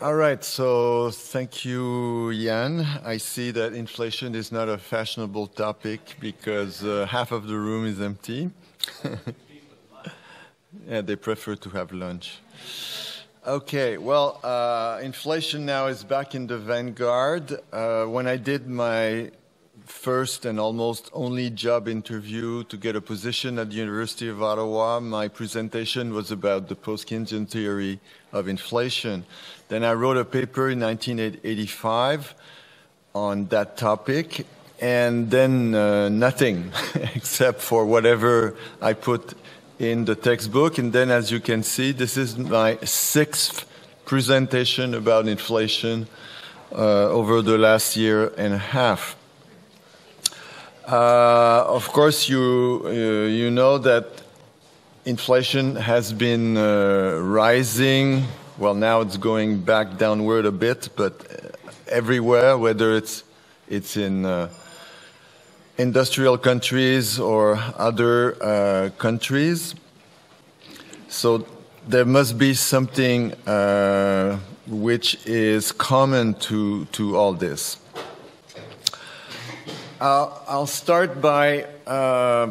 All right, so thank you, Jan. I see that inflation is not a fashionable topic because uh, half of the room is empty. yeah, they prefer to have lunch. Okay, well, uh, inflation now is back in the vanguard. Uh, when I did my first and almost only job interview to get a position at the University of Ottawa, my presentation was about the post-Keynesian theory of inflation. Then I wrote a paper in 1985 on that topic, and then uh, nothing except for whatever I put in the textbook. And then, as you can see, this is my sixth presentation about inflation uh, over the last year and a half. Uh, of course, you uh, you know that inflation has been uh, rising. Well, now it's going back downward a bit, but everywhere, whether it's it's in uh, industrial countries or other uh, countries. So there must be something uh, which is common to to all this. Uh, I'll start by uh,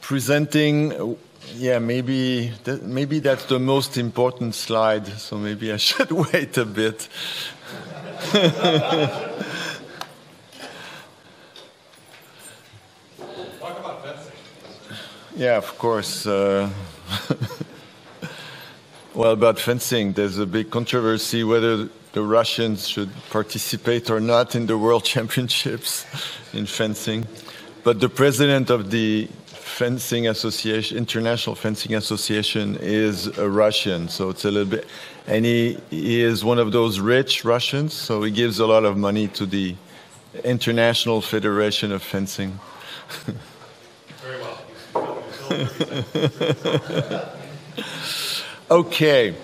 presenting. Yeah, maybe that, maybe that's the most important slide. So maybe I should wait a bit. Yeah, of course. Uh, well, about fencing, there's a big controversy whether the Russians should participate or not in the World Championships in fencing. But the president of the Fencing Association, International Fencing Association, is a Russian, so it's a little bit. And he, he is one of those rich Russians, so he gives a lot of money to the International Federation of Fencing. Very well. okay.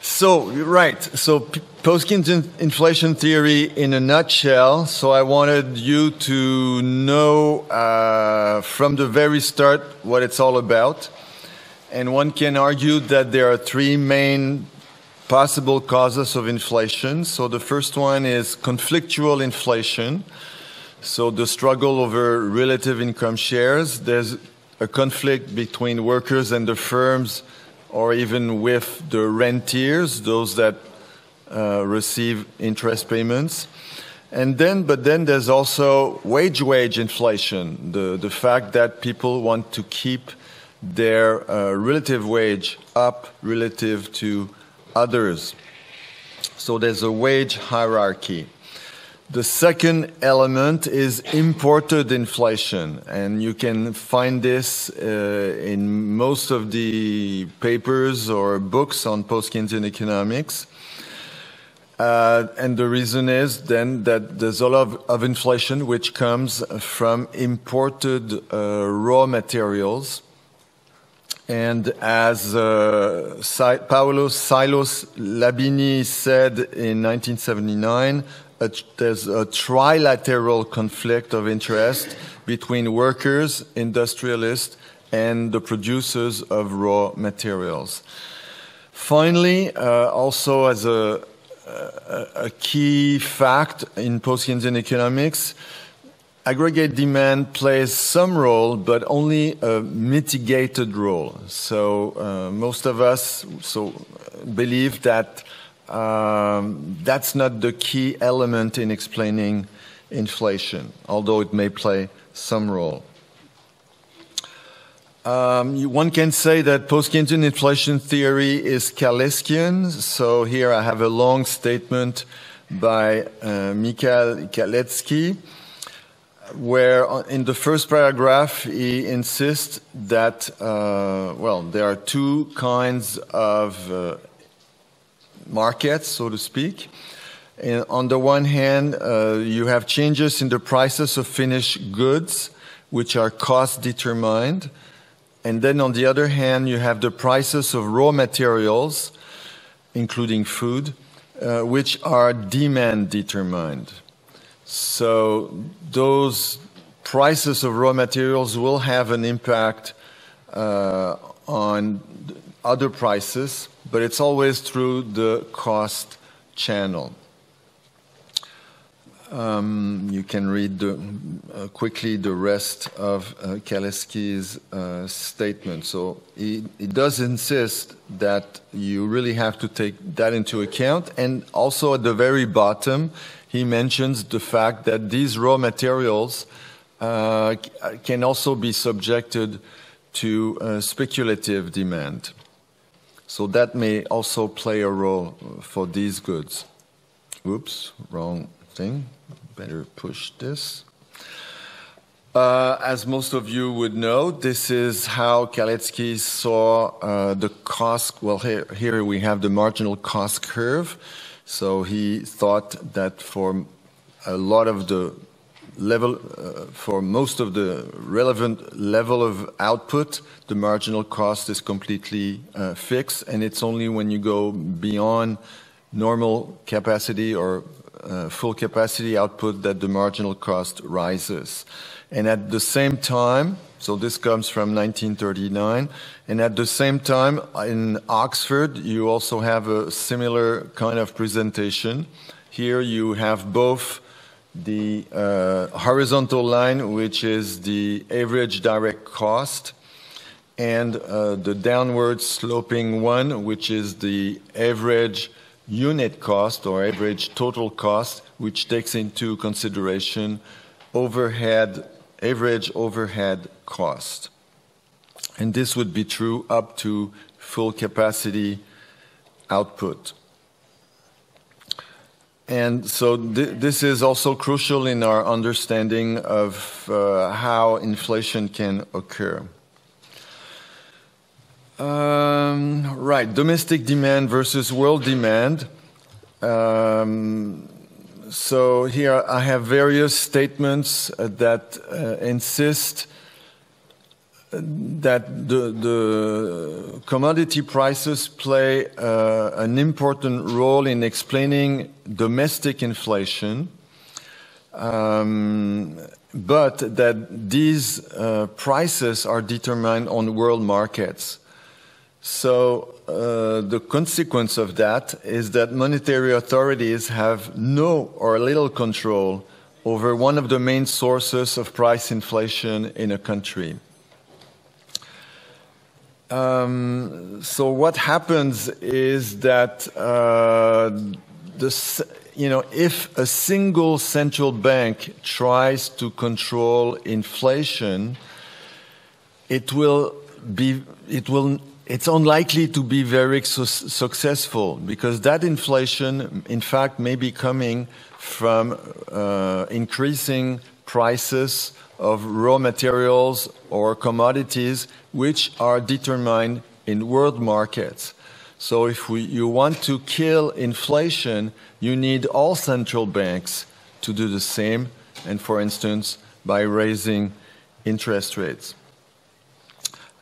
So, right. So, post-Keynesian inflation theory in a nutshell. So, I wanted you to know uh, from the very start what it's all about. And one can argue that there are three main possible causes of inflation. So, the first one is conflictual inflation. So, the struggle over relative income shares. There's a conflict between workers and the firms, or even with the rentiers, those that receive interest payments. And then, but then there's also wage wage inflation, the, the fact that people want to keep their uh, relative wage up relative to others. So there's a wage hierarchy. The second element is imported inflation, and you can find this uh, in most of the papers or books on post-Keynesian economics. Uh, and the reason is then that there's a lot of, inflation which comes from imported uh, raw materials. And as uh, Paolo Sylos Labini said in 1979, a, there's a trilateral conflict of interest between workers, industrialists, and the producers of raw materials. Finally, also as a, a, key fact in post-Keynesian economics, aggregate demand plays some role, but only a mitigated role. So uh, most of us so believe that um, that's not the key element in explaining inflation, although it may play some role. Um, one can say that post-Keynesian inflation theory is Kaleckian. So here I have a long statement by uh, Mikhail Kalecki, where in the first paragraph he insists that, uh, well, there are two kinds of uh, markets, so to speak. And on the one hand, uh, you have changes in the prices of finished goods, which are cost determined. And then on the other hand, you have the prices of raw materials, including food, uh, which are demand determined. So those prices of raw materials will have an impact uh, on other prices, but it's always through the cost channel. Um, you can read the, uh, quickly the rest of uh, Kalecki's uh, statement. So he, he, does insist that you really have to take that into account. And also at the very bottom, he mentions the fact that these raw materials uh, can also be subjected to uh, speculative demand. So that may also play a role for these goods. Oops, wrong thing. Better push this. Uh, as most of you would know, this is how Kalecki saw uh, the cost. Well, here, here, we have the marginal cost curve. So he thought that for a lot of the level, uh, for most of the relevant level of output, the marginal cost is completely uh, fixed, and it's only when you go beyond normal capacity or uh, full capacity output that the marginal cost rises. And at the same time, so this comes from 1939, and at the same time in Oxford, you also have a similar kind of presentation. Here you have both the uh, horizontal line, which is the average direct cost, and uh, the downward sloping one, which is the average unit cost or average total cost, which takes into consideration overhead, average overhead cost. And this would be true up to full capacity output. And so th this is also crucial in our understanding of uh, how inflation can occur. Um, right, domestic demand versus world demand. Um, so here I have various statements uh, that uh, insist that the, the, commodity prices play uh, an important role in explaining domestic inflation. Um, but that these uh, prices are determined on world markets. So uh, the consequence of that is that monetary authorities have no or little control over one of the main sources of price inflation in a country. Um, so what happens is that uh, the, you know, if a single central bank tries to control inflation, it will be it will it's unlikely to be very su successful because that inflation, in fact, may be coming from uh, increasing prices of raw materials or commodities which are determined in world markets. So if we, you want to kill inflation, you need all central banks to do the same, and for instance, by raising interest rates.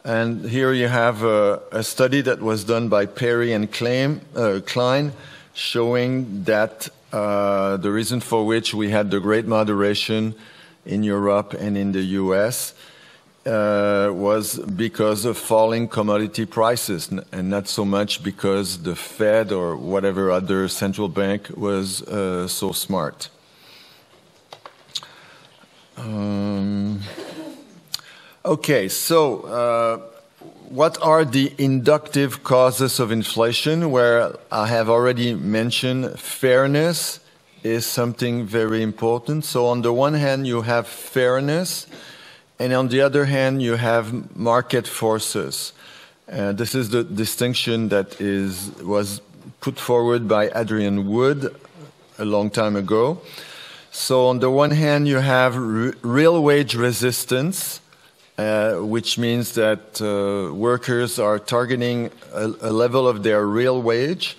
And here you have a, a study that was done by Perry and Cline, uh, Cline showing that uh, the reason for which we had the great moderation in Europe and in the US uh, was because of falling commodity prices and not so much because the Fed or whatever other central bank was uh, so smart. Um, Okay, so uh, what are the inductive causes of inflation? Where I have already mentioned fairness is something very important. So on the one hand, you have fairness, and on the other hand, you have market forces. Uh, this is the distinction that is was put forward by Adrian Wood a long time ago. So on the one hand, you have real wage resistance, uh, which means that uh, workers are targeting a, a, level of their real wage.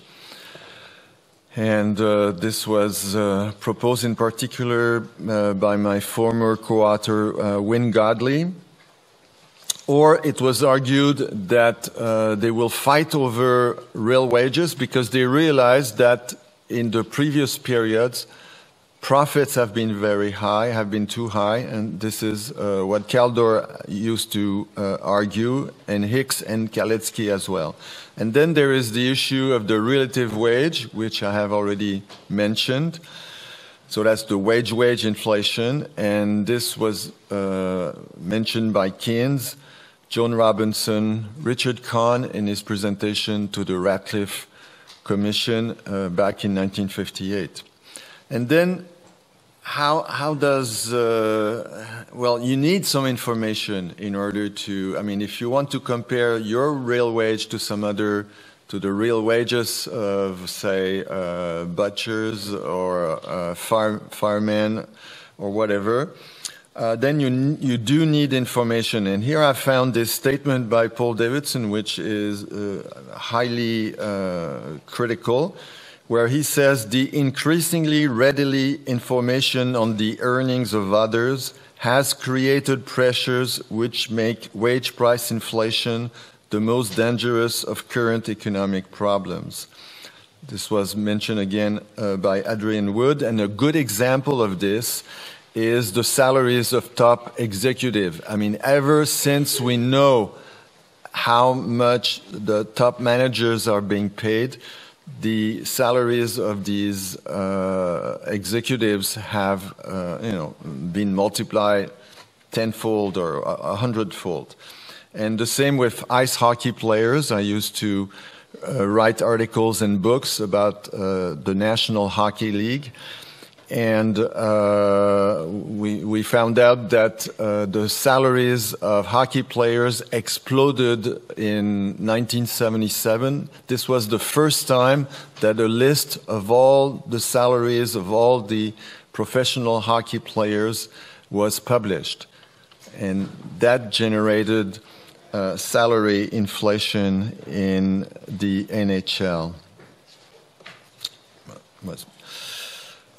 And uh, this was uh, proposed in particular uh, by my former co-author, Wynne Godley. Or it was argued that they will fight over real wages because they realized that in the previous periods, profits have been very high, have been too high, and this is uh, what Kaldor used to uh, argue, and Hicks and Kalecki as well. And then there is the issue of the relative wage, which I have already mentioned. So that's the wage-wage inflation, and this was uh, mentioned by Keynes, Joan Robinson, Richard Kahn in his presentation to the Radcliffe Commission uh, back in 1958. And then how, how does, uh, well, you need some information in order to, I mean, if you want to compare your real wage to some other, to the real wages of, say, uh, butchers or uh, firemen or whatever, uh, then you, you do need information. And here I found this statement by Paul Davidson, which is uh, highly uh, critical where he says the increasingly readily information on the earnings of others has created pressures which make wage price inflation the most dangerous of current economic problems. This was mentioned again uh, by Adrian Wood, and a good example of this is the salaries of top executive. I mean, ever since we know how much the top managers are being paid, the salaries of these uh, executives have, uh, you know, been multiplied tenfold or a hundredfold. And the same with ice hockey players. I used to uh, write articles and books about uh, the National Hockey League and uh, we, we found out that uh, the salaries of hockey players exploded in 1977. This was the first time that a list of all the salaries of all the professional hockey players was published. And that generated uh, salary inflation in the NHL.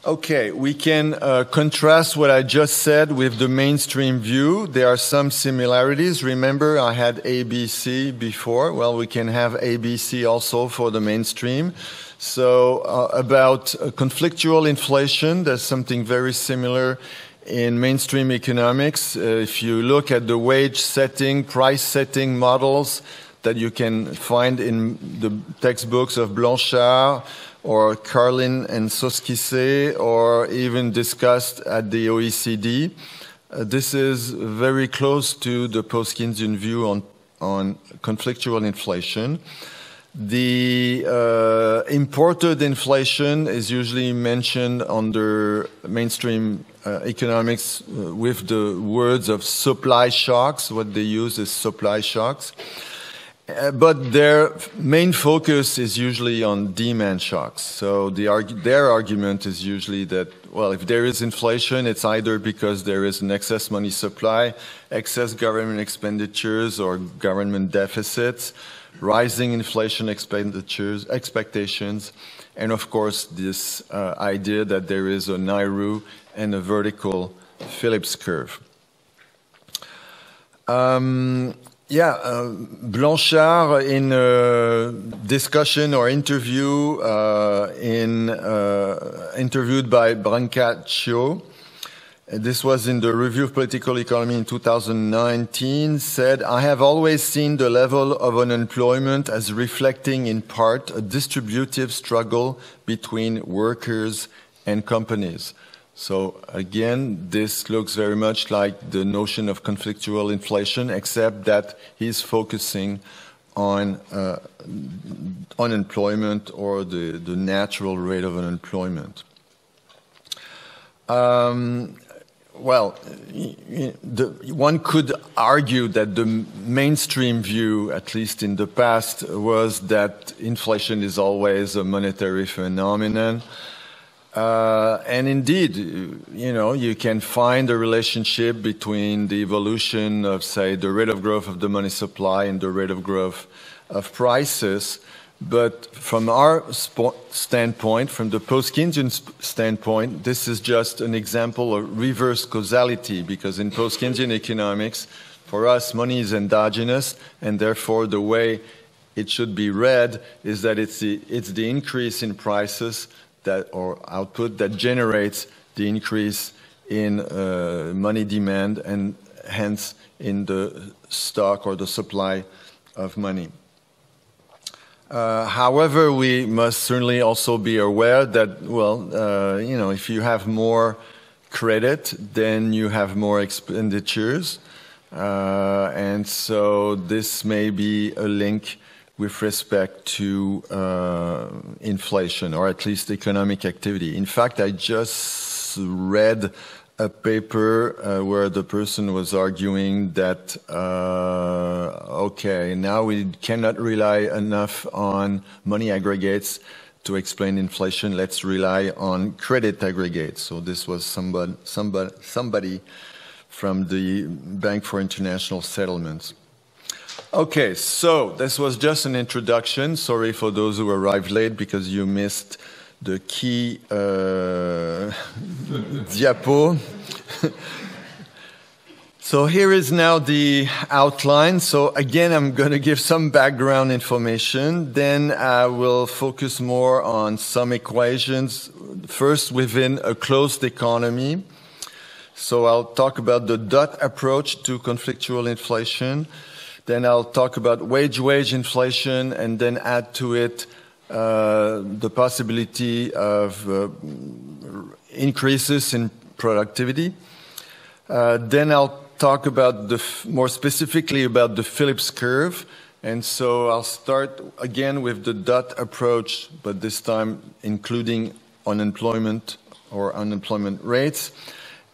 Okay, we can uh, contrast what I just said with the mainstream view. There are some similarities. Remember, I had ABC before. Well, we can have ABC also for the mainstream. So, uh, about uh, conflictual inflation, there's something very similar in mainstream economics. Uh, if you look at the wage setting, price setting models that you can find in the textbooks of Blanchard, or Carlin and Soskice, or even discussed at the OECD. Uh, this is very close to the post-Keynesian view on, on conflictual inflation. The uh, imported inflation is usually mentioned under mainstream uh, economics uh, with the words of supply shocks. What they use is supply shocks. Uh, but their main focus is usually on demand shocks. So the their argument is usually that, well, if there is inflation, it's either because there is an excess money supply, excess government expenditures or government deficits, rising inflation expenditures, expectations, and of course this uh, idea that there is a NAIRU and a vertical Phillips curve. Um, yeah, uh, Blanchard in a discussion or interview uh, in uh, interviewed by Brancaccio. This was in the Review of Political Economy in 2019. Said, "I have always seen the level of unemployment as reflecting in part a distributive struggle between workers and companies." So again, this looks very much like the notion of conflictual inflation, except that he's focusing on uh, unemployment or the, the natural rate of unemployment. Um, well, the, one could argue that the mainstream view, at least in the past, was that inflation is always a monetary phenomenon. Uh, and indeed, you know, you can find a relationship between the evolution of, say, the rate of growth of the money supply and the rate of growth of prices. But from our standpoint, from the post-Keynesian standpoint, this is just an example of reverse causality, because in post-Keynesian economics, for us, money is endogenous, and therefore the way it should be read is that it's the, it's the increase in prices that or output that generates the increase in uh, money demand and hence in the stock or the supply of money. Uh, however, we must certainly also be aware that, well, uh, you know, if you have more credit, then you have more expenditures. Uh, and so this may be a link with respect to uh, inflation or at least economic activity. In fact, I just read a paper uh, where the person was arguing that uh, okay now we cannot rely enough on money aggregates to explain inflation. Let's rely on credit aggregates. So this was somebody somebody somebody from the bank for international settlements okay so this was just an introduction sorry for those who arrived late because you missed the key uh, diapo. so here is now the outline. So again, I'm going to give some background information. Then I will focus more on some equations. First, within a closed economy. So I'll talk about the dot approach to conflictual inflation. Then I'll talk about wage-wage inflation and then add to it uh, the possibility of uh, increases in productivity. Uh, then I'll talk about the more specifically about the Phillips curve. And so I'll start again with the dot approach, but this time including unemployment or unemployment rates.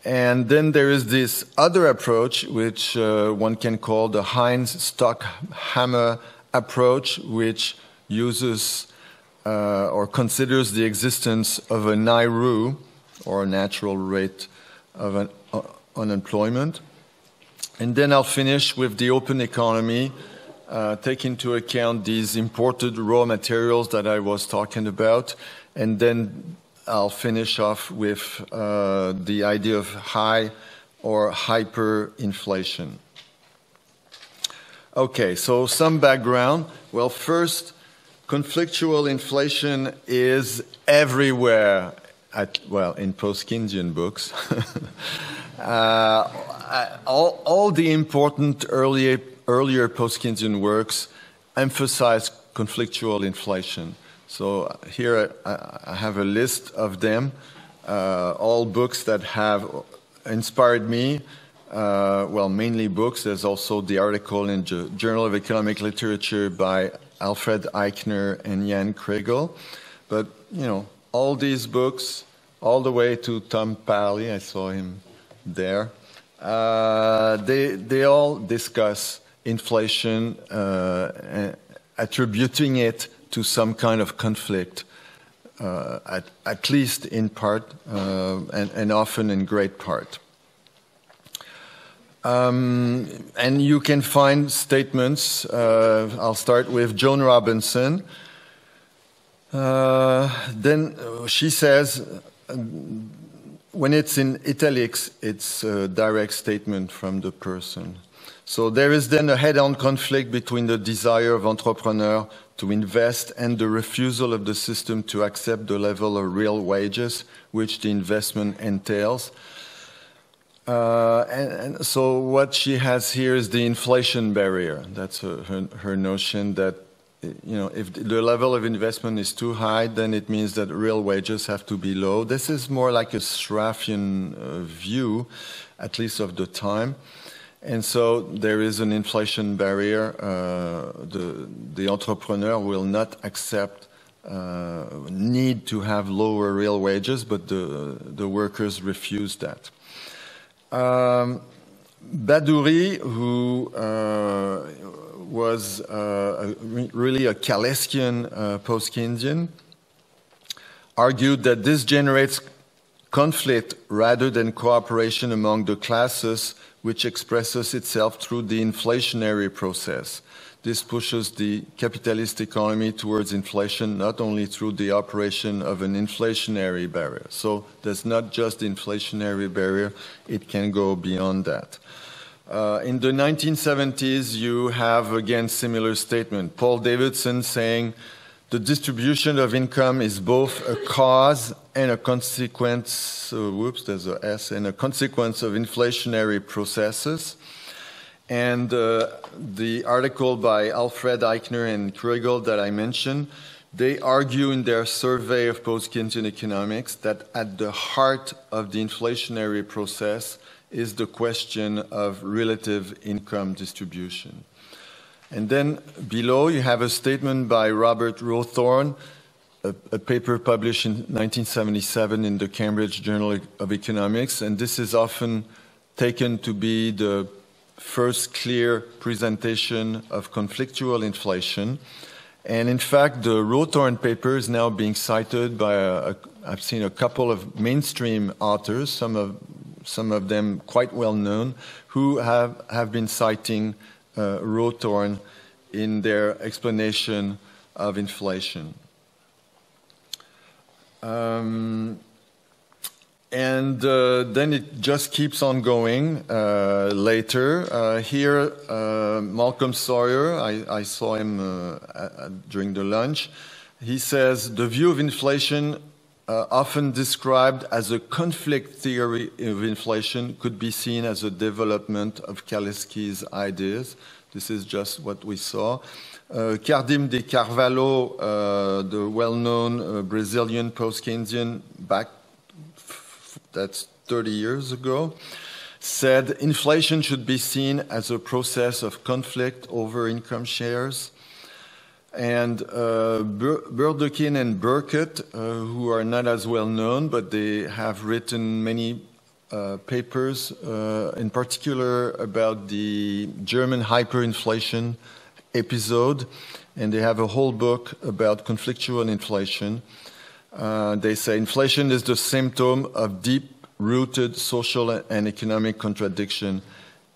And then there is this other approach, which uh, one can call the Heinz Stockhammer approach, which uses uh, or considers the existence of a NAIRU, or a natural rate of uh, unemployment. And then I'll finish with the open economy, uh, take into account these imported raw materials that I was talking about, and then I'll finish off with uh, the idea of high or hyperinflation. Okay, so some background. Well, first, conflictual inflation is everywhere, at, well, in post-Keynesian books. uh, all, all, the important earlier, earlier post-Keynesian works emphasize conflictual inflation. So here I, have a list of them, uh, all books that have inspired me. Uh, well, mainly books. There's also the article in the Journal of Economic Literature by Alfred Eichner and Jan Kregel. But, you know, all these books, all the way to Tom Palley, I saw him there, uh, they, they all discuss inflation, uh, attributing it to some kind of conflict, uh, at, at, least in part, uh, and, and often in great part. Um, and you can find statements. Uh, I'll start with Joan Robinson. Uh, then she says, when it's in italics, it's a direct statement from the person. So there is then a head-on conflict between the desire of entrepreneur to invest and the refusal of the system to accept the level of real wages which the investment entails. Uh, and, and, so what she has here is the inflation barrier. That's her, her, her, notion that you know if the level of investment is too high, then it means that real wages have to be low. This is more like a Sraffian uh, view, at least of the time. And so there is an inflation barrier. Uh, the the entrepreneur will not accept uh, need to have lower real wages, but the the workers refuse that. Um, Bhaduri, who uh, was uh, a, really a Kaleckian uh, post-Keynesian, argued that this generates conflict rather than cooperation among the classes, which expresses itself through the inflationary process. This pushes the capitalist economy towards inflation not only through the operation of an inflationary barrier. So there's not just the inflationary barrier, it can go beyond that. Uh, in the 1970s, you have again similar statement. Paul Davidson saying the distribution of income is both a cause and a consequence, uh, whoops, there's a S, and a consequence of inflationary processes. And uh, the article by Alfred Eichner and Kregel that I mentioned, they argue in their survey of post-Keynesian economics that at the heart of the inflationary process is the question of relative income distribution. And then below you have a statement by Robert Rowthorn, a, a, paper published in 1977 in the Cambridge Journal of Economics, and this is often taken to be the first clear presentation of conflictual inflation. And in fact, the Rowthorn paper is now being cited by, a, a, I've seen a couple of mainstream authors, some of, some of them quite well known, who have, have been citing uh, Rowthorn in their explanation of inflation. Um, and uh, then it just keeps on going uh, later. Uh, here, uh, Malcolm Sawyer, I, I saw him uh, during the lunch. He says the view of inflation, uh, often described as a conflict theory of inflation, could be seen as a development of Kalecki's ideas. This is just what we saw. Uh, Cardim de Carvalho, uh, the well-known uh, Brazilian post-Keynesian back that's 30 years ago, said inflation should be seen as a process of conflict over income shares. And uh, Burdekin and Burkett, uh, who are not as well known, but they have written many uh, papers, uh, in particular about the German hyperinflation episode, and they have a whole book about conflictual inflation. Uh, they say inflation is the symptom of deep rooted social and economic contradiction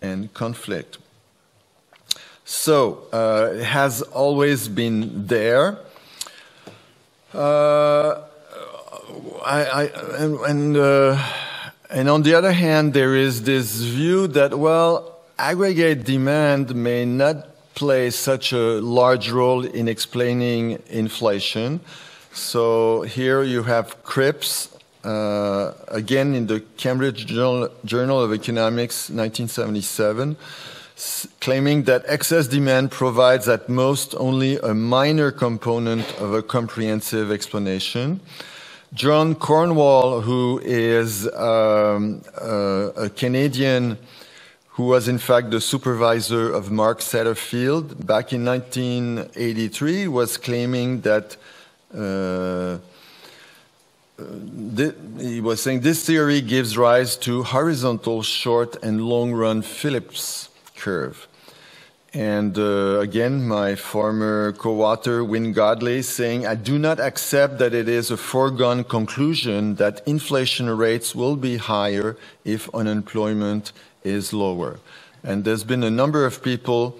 and conflict. So uh, it has always been there. Uh, I, I, and and, uh, and on the other hand, there is this view that well, aggregate demand may not play such a large role in explaining inflation. So here you have Cripps, uh, again in the Cambridge Journal, Journal of Economics, 1977, claiming that excess demand provides at most only a minor component of a comprehensive explanation. John Cornwall, who is um, uh, a Canadian who was in fact the supervisor of Mark Setterfield back in 1983, was claiming that uh, he was saying this theory gives rise to horizontal short and long run Phillips curve. And uh, again, my former co-author, Wynne Godley, saying, I do not accept that it is a foregone conclusion that inflation rates will be higher if unemployment is lower. And there's been a number of people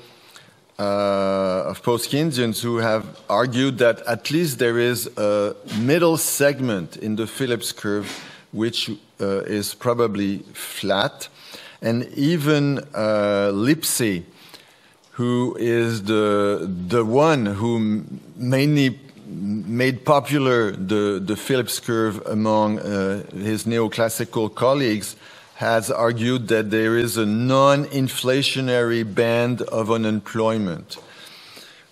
uh, of post-Keynesians who have argued that at least there is a middle segment in the Phillips curve which uh, is probably flat. And even uh, Lipsey, who is the, the one who mainly made popular the, the Phillips curve among uh, his neoclassical colleagues, has argued that there is a non-inflationary band of unemployment,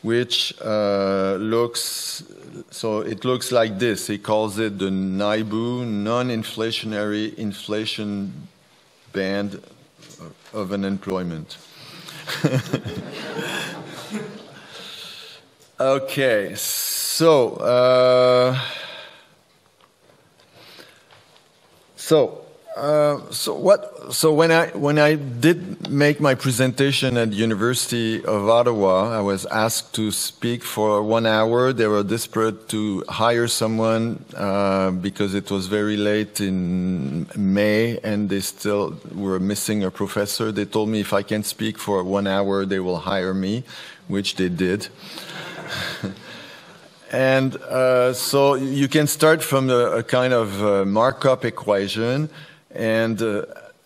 which uh, looks, so it looks like this. He calls it the NIBU, non-inflationary inflation band of unemployment. okay, so, uh, so, uh, so what? So when I when I did make my presentation at University of Ottawa, I was asked to speak for one hour. They were desperate to hire someone uh, because it was very late in May, and they still were missing a professor. They told me if I can speak for one hour, they will hire me, which they did. and uh, so you can start from a, a kind of uh, markup equation and uh,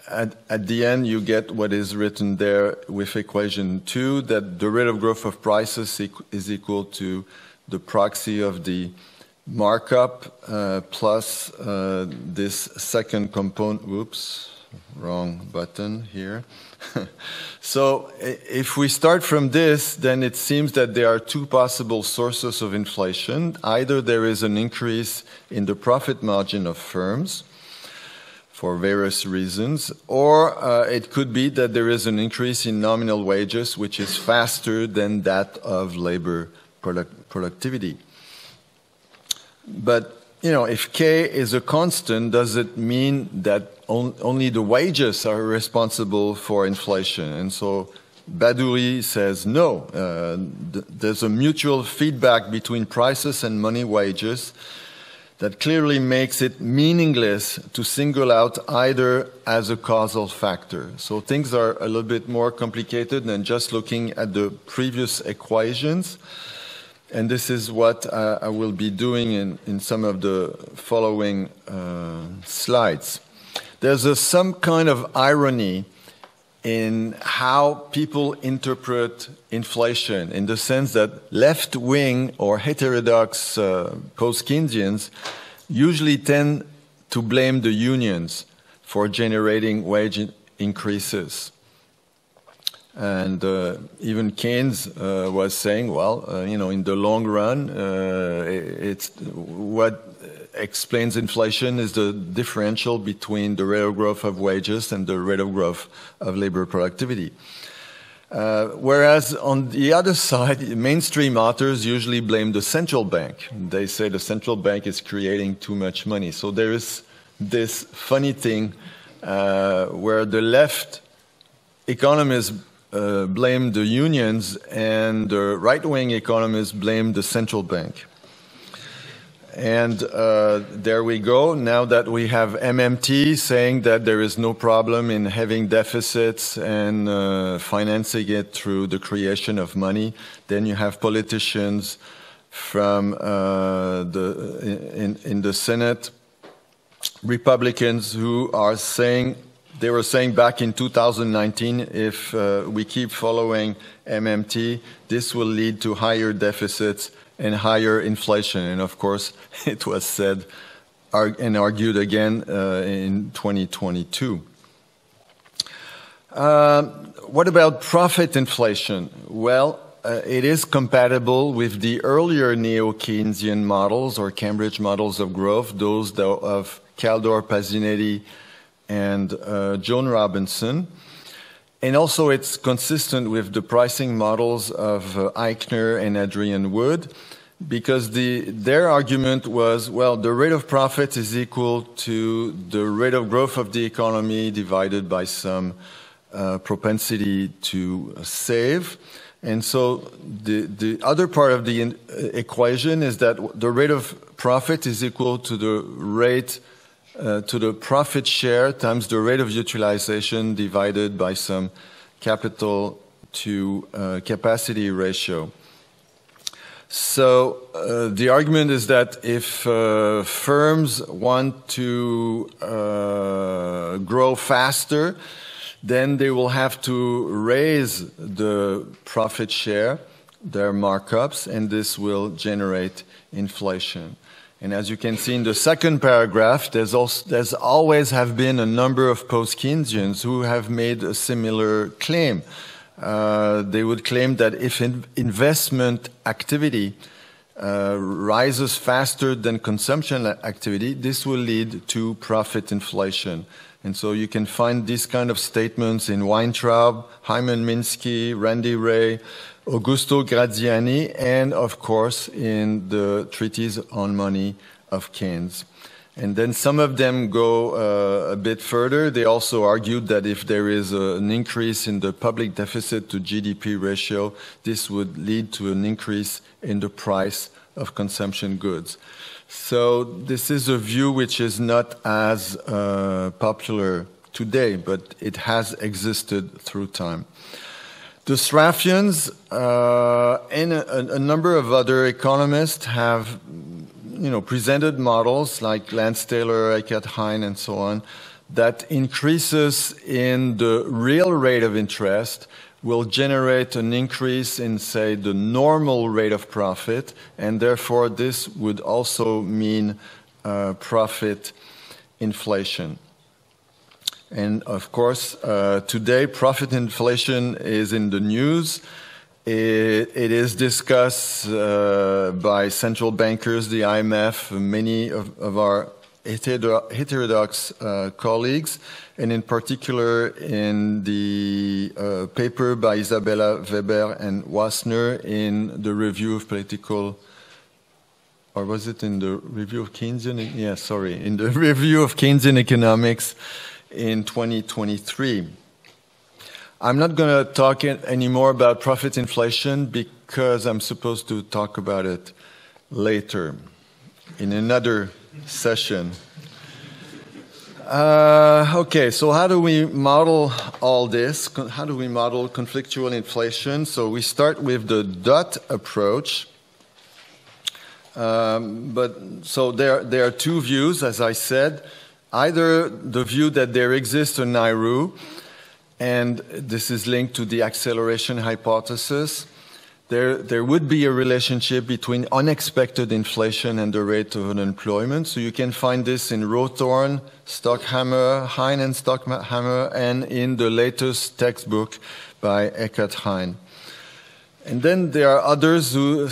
at, at, the end, you get what is written there with equation 2, that the rate of growth of prices is equal to the proxy of the markup uh, plus uh, this second component. Whoops, wrong button here. so if we start from this, then it seems that there are two possible sources of inflation. Either there is an increase in the profit margin of firms for various reasons, or uh, it could be that there is an increase in nominal wages, which is faster than that of labor product productivity. But you know, if K is a constant, does it mean that on, only the wages are responsible for inflation? And so Bhaduri says no. Uh, th there's a mutual feedback between prices and money wages that clearly makes it meaningless to single out either as a causal factor. So things are a little bit more complicated than just looking at the previous equations. And this is what uh, I will be doing in, in some of the following uh, slides. There's a, some kind of irony in how people interpret inflation, in the sense that left wing or heterodox uh, post Keynesians usually tend to blame the unions for generating wage increases. And uh, even Keynes uh, was saying, well, uh, you know, in the long run, uh, it's what explains inflation is the differential between the rate of growth of wages and the rate of growth of labor productivity. Uh, whereas on the other side, mainstream authors usually blame the central bank. They say the central bank is creating too much money. So there is this funny thing uh, where the left economists uh, blame the unions and the right-wing economists blame the central bank. And uh, there we go. Now that we have MMT saying that there is no problem in having deficits and uh, financing it through the creation of money, then you have politicians from uh, the in, in the Senate, Republicans who are saying they were saying back in 2019, if uh, we keep following MMT, this will lead to higher deficits and higher inflation. And of course, it was said and argued again uh, in 2022. Uh, what about profit inflation? Well, uh, it is compatible with the earlier neo-Keynesian models or Cambridge models of growth, those of Kaldor, Pasinetti, and uh, Joan Robinson. And also it's consistent with the pricing models of uh, Eichner and Adrian Wood because the, their argument was, well, the rate of profit is equal to the rate of growth of the economy divided by some uh, propensity to save. And so the, the other part of the in, uh, equation is that the rate of profit is equal to the rate uh, to the profit share times the rate of utilization divided by some capital to uh, capacity ratio. So uh, the argument is that if uh, firms want to uh, grow faster, then they will have to raise the profit share, their markups, and this will generate inflation. And as you can see in the second paragraph, there's, also, there's always have been a number of post-Keynesians who have made a similar claim. Uh, they would claim that if in investment activity uh, rises faster than consumption activity, this will lead to profit inflation. And so you can find these kind of statements in Weintraub, Hyman Minsky, Randy Wray, Augusto Graziani, and of course in the treatise on money of Keynes. And then some of them go uh, a bit further. They also argued that if there is a, an increase in the public deficit to GDP ratio, this would lead to an increase in the price of consumption goods. So this is a view which is not as uh, popular today, but it has existed through time. The Sraffians uh, and a, a, number of other economists have, you know, presented models like Lance Taylor, Eckhard Hein, and so on, that increases in the real rate of interest will generate an increase in, say, the normal rate of profit, and therefore this would also mean uh, profit inflation. And of course, uh, today profit inflation is in the news. it, it is discussed uh, by central bankers, the IMF, many of, of our heterodox uh, colleagues, and in particular in the uh, paper by Isabella Weber and Wasner in the Review of Political, or was it in the Review of Keynesian? Yeah, sorry, in the Review of Keynesian Economics in 2023. I'm not going to talk anymore about profit inflation because I'm supposed to talk about it later in another session. Uh, okay, so how do we model all this? How do we model conflictual inflation? So we start with the dot approach. Um, but so there, there are two views, as I said. Either the view that there exists a NAIRU, and this is linked to the acceleration hypothesis, there, there would be a relationship between unexpected inflation and the rate of unemployment. So you can find this in Rowthorn, Stockhammer, Hein and Stockhammer, and in the latest textbook by Eckhard Hein. And then there are others who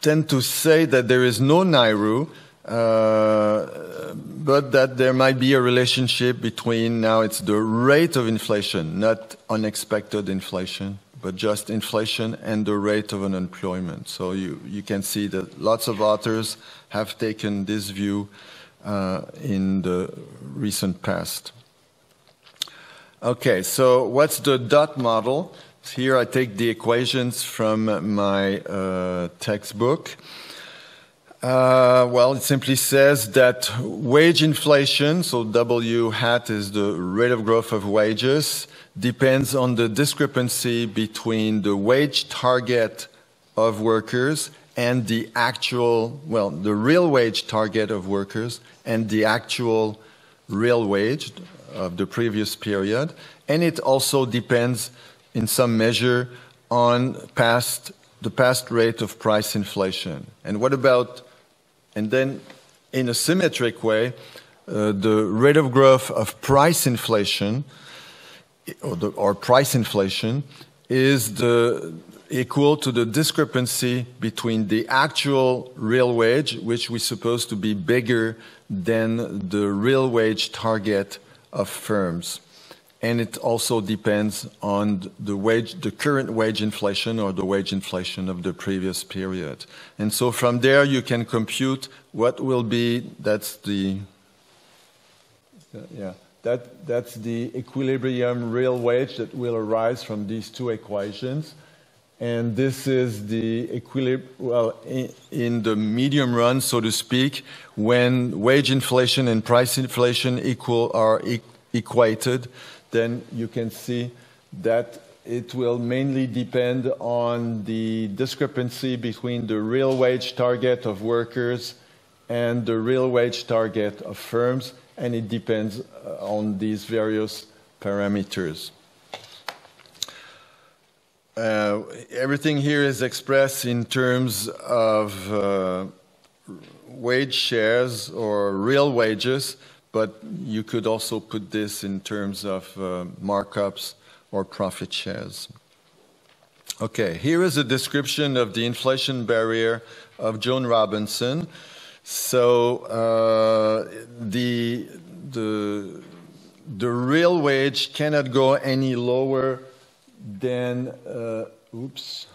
tend to say that there is no NAIRU, uh, but that there might be a relationship between now it's the rate of inflation, not unexpected inflation but just inflation and the rate of unemployment. So you, you can see that lots of authors have taken this view uh, in the recent past. Okay, so what's the dot model? Here I take the equations from my uh, textbook. Uh, well, it simply says that wage inflation, so W hat is the rate of growth of wages, depends on the discrepancy between the wage target of workers and the actual, well, the real wage target of workers and the actual real wage of the previous period. And it also depends in some measure on past, the past rate of price inflation. And what about, and then in a symmetric way, uh, the rate of growth of price inflation or, the, or price inflation is the equal to the discrepancy between the actual real wage, which we suppose to be bigger than the real wage target of firms. And it also depends on the wage, the current wage inflation or the wage inflation of the previous period. And so from there you can compute what will be, that's the, yeah, that, that's the equilibrium real wage that will arise from these two equations. And this is the equilibrium, well, in, the medium run, so to speak, when wage inflation and price inflation equal are equated, then you can see that it will mainly depend on the discrepancy between the real wage target of workers and the real wage target of firms and it depends uh, on these various parameters. Uh, everything here is expressed in terms of uh, wage shares or real wages, but you could also put this in terms of uh, markups or profit shares. Okay, here is a description of the inflation barrier of Joan Robinson. So uh, the the the real wage cannot go any lower than uh, oops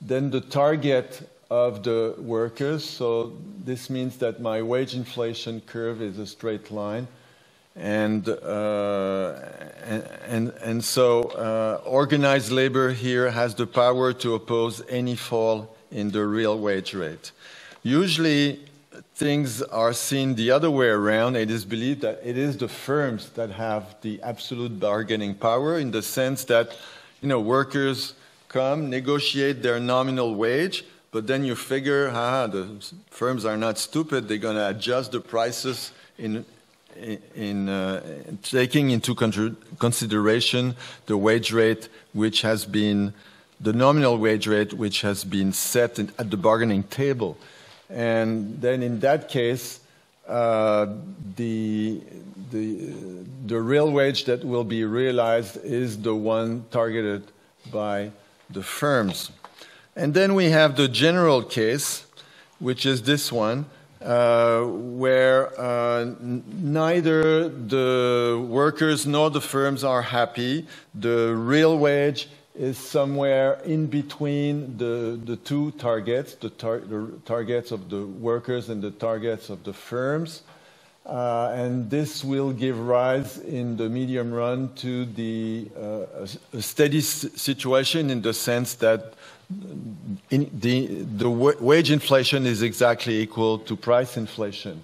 than the target of the workers. So this means that my wage inflation curve is a straight line. And, uh, and, and, so uh, organized labor here has the power to oppose any fall in the real wage rate. Usually, things are seen the other way around. It is believed that it is the firms that have the absolute bargaining power in the sense that, you know, workers come, negotiate their nominal wage, but then you figure, ah, the firms are not stupid. They're going to adjust the prices in, in uh, taking into consideration the wage rate which has been the nominal wage rate which has been set in, at the bargaining table. And then in that case, uh, the, the, the real wage that will be realized is the one targeted by the firms. And then we have the general case, which is this one, uh, where uh, neither the workers nor the firms are happy. The real wage is somewhere in between the, the two targets, the, tar the targets of the workers and the targets of the firms. Uh, and this will give rise in the medium run to the uh, a, steady situation in the sense that the, the wage inflation is exactly equal to price inflation.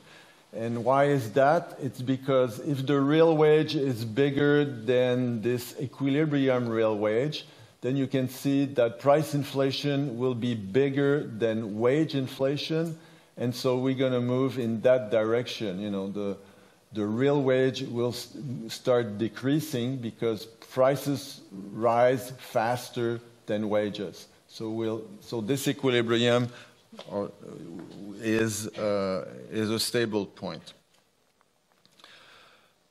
And why is that? It's because if the real wage is bigger than this equilibrium real wage, then you can see that price inflation will be bigger than wage inflation. And so we're going to move in that direction. You know, the, the real wage will start decreasing because prices rise faster than wages. So, we'll, so this equilibrium or, is, uh, is a stable point.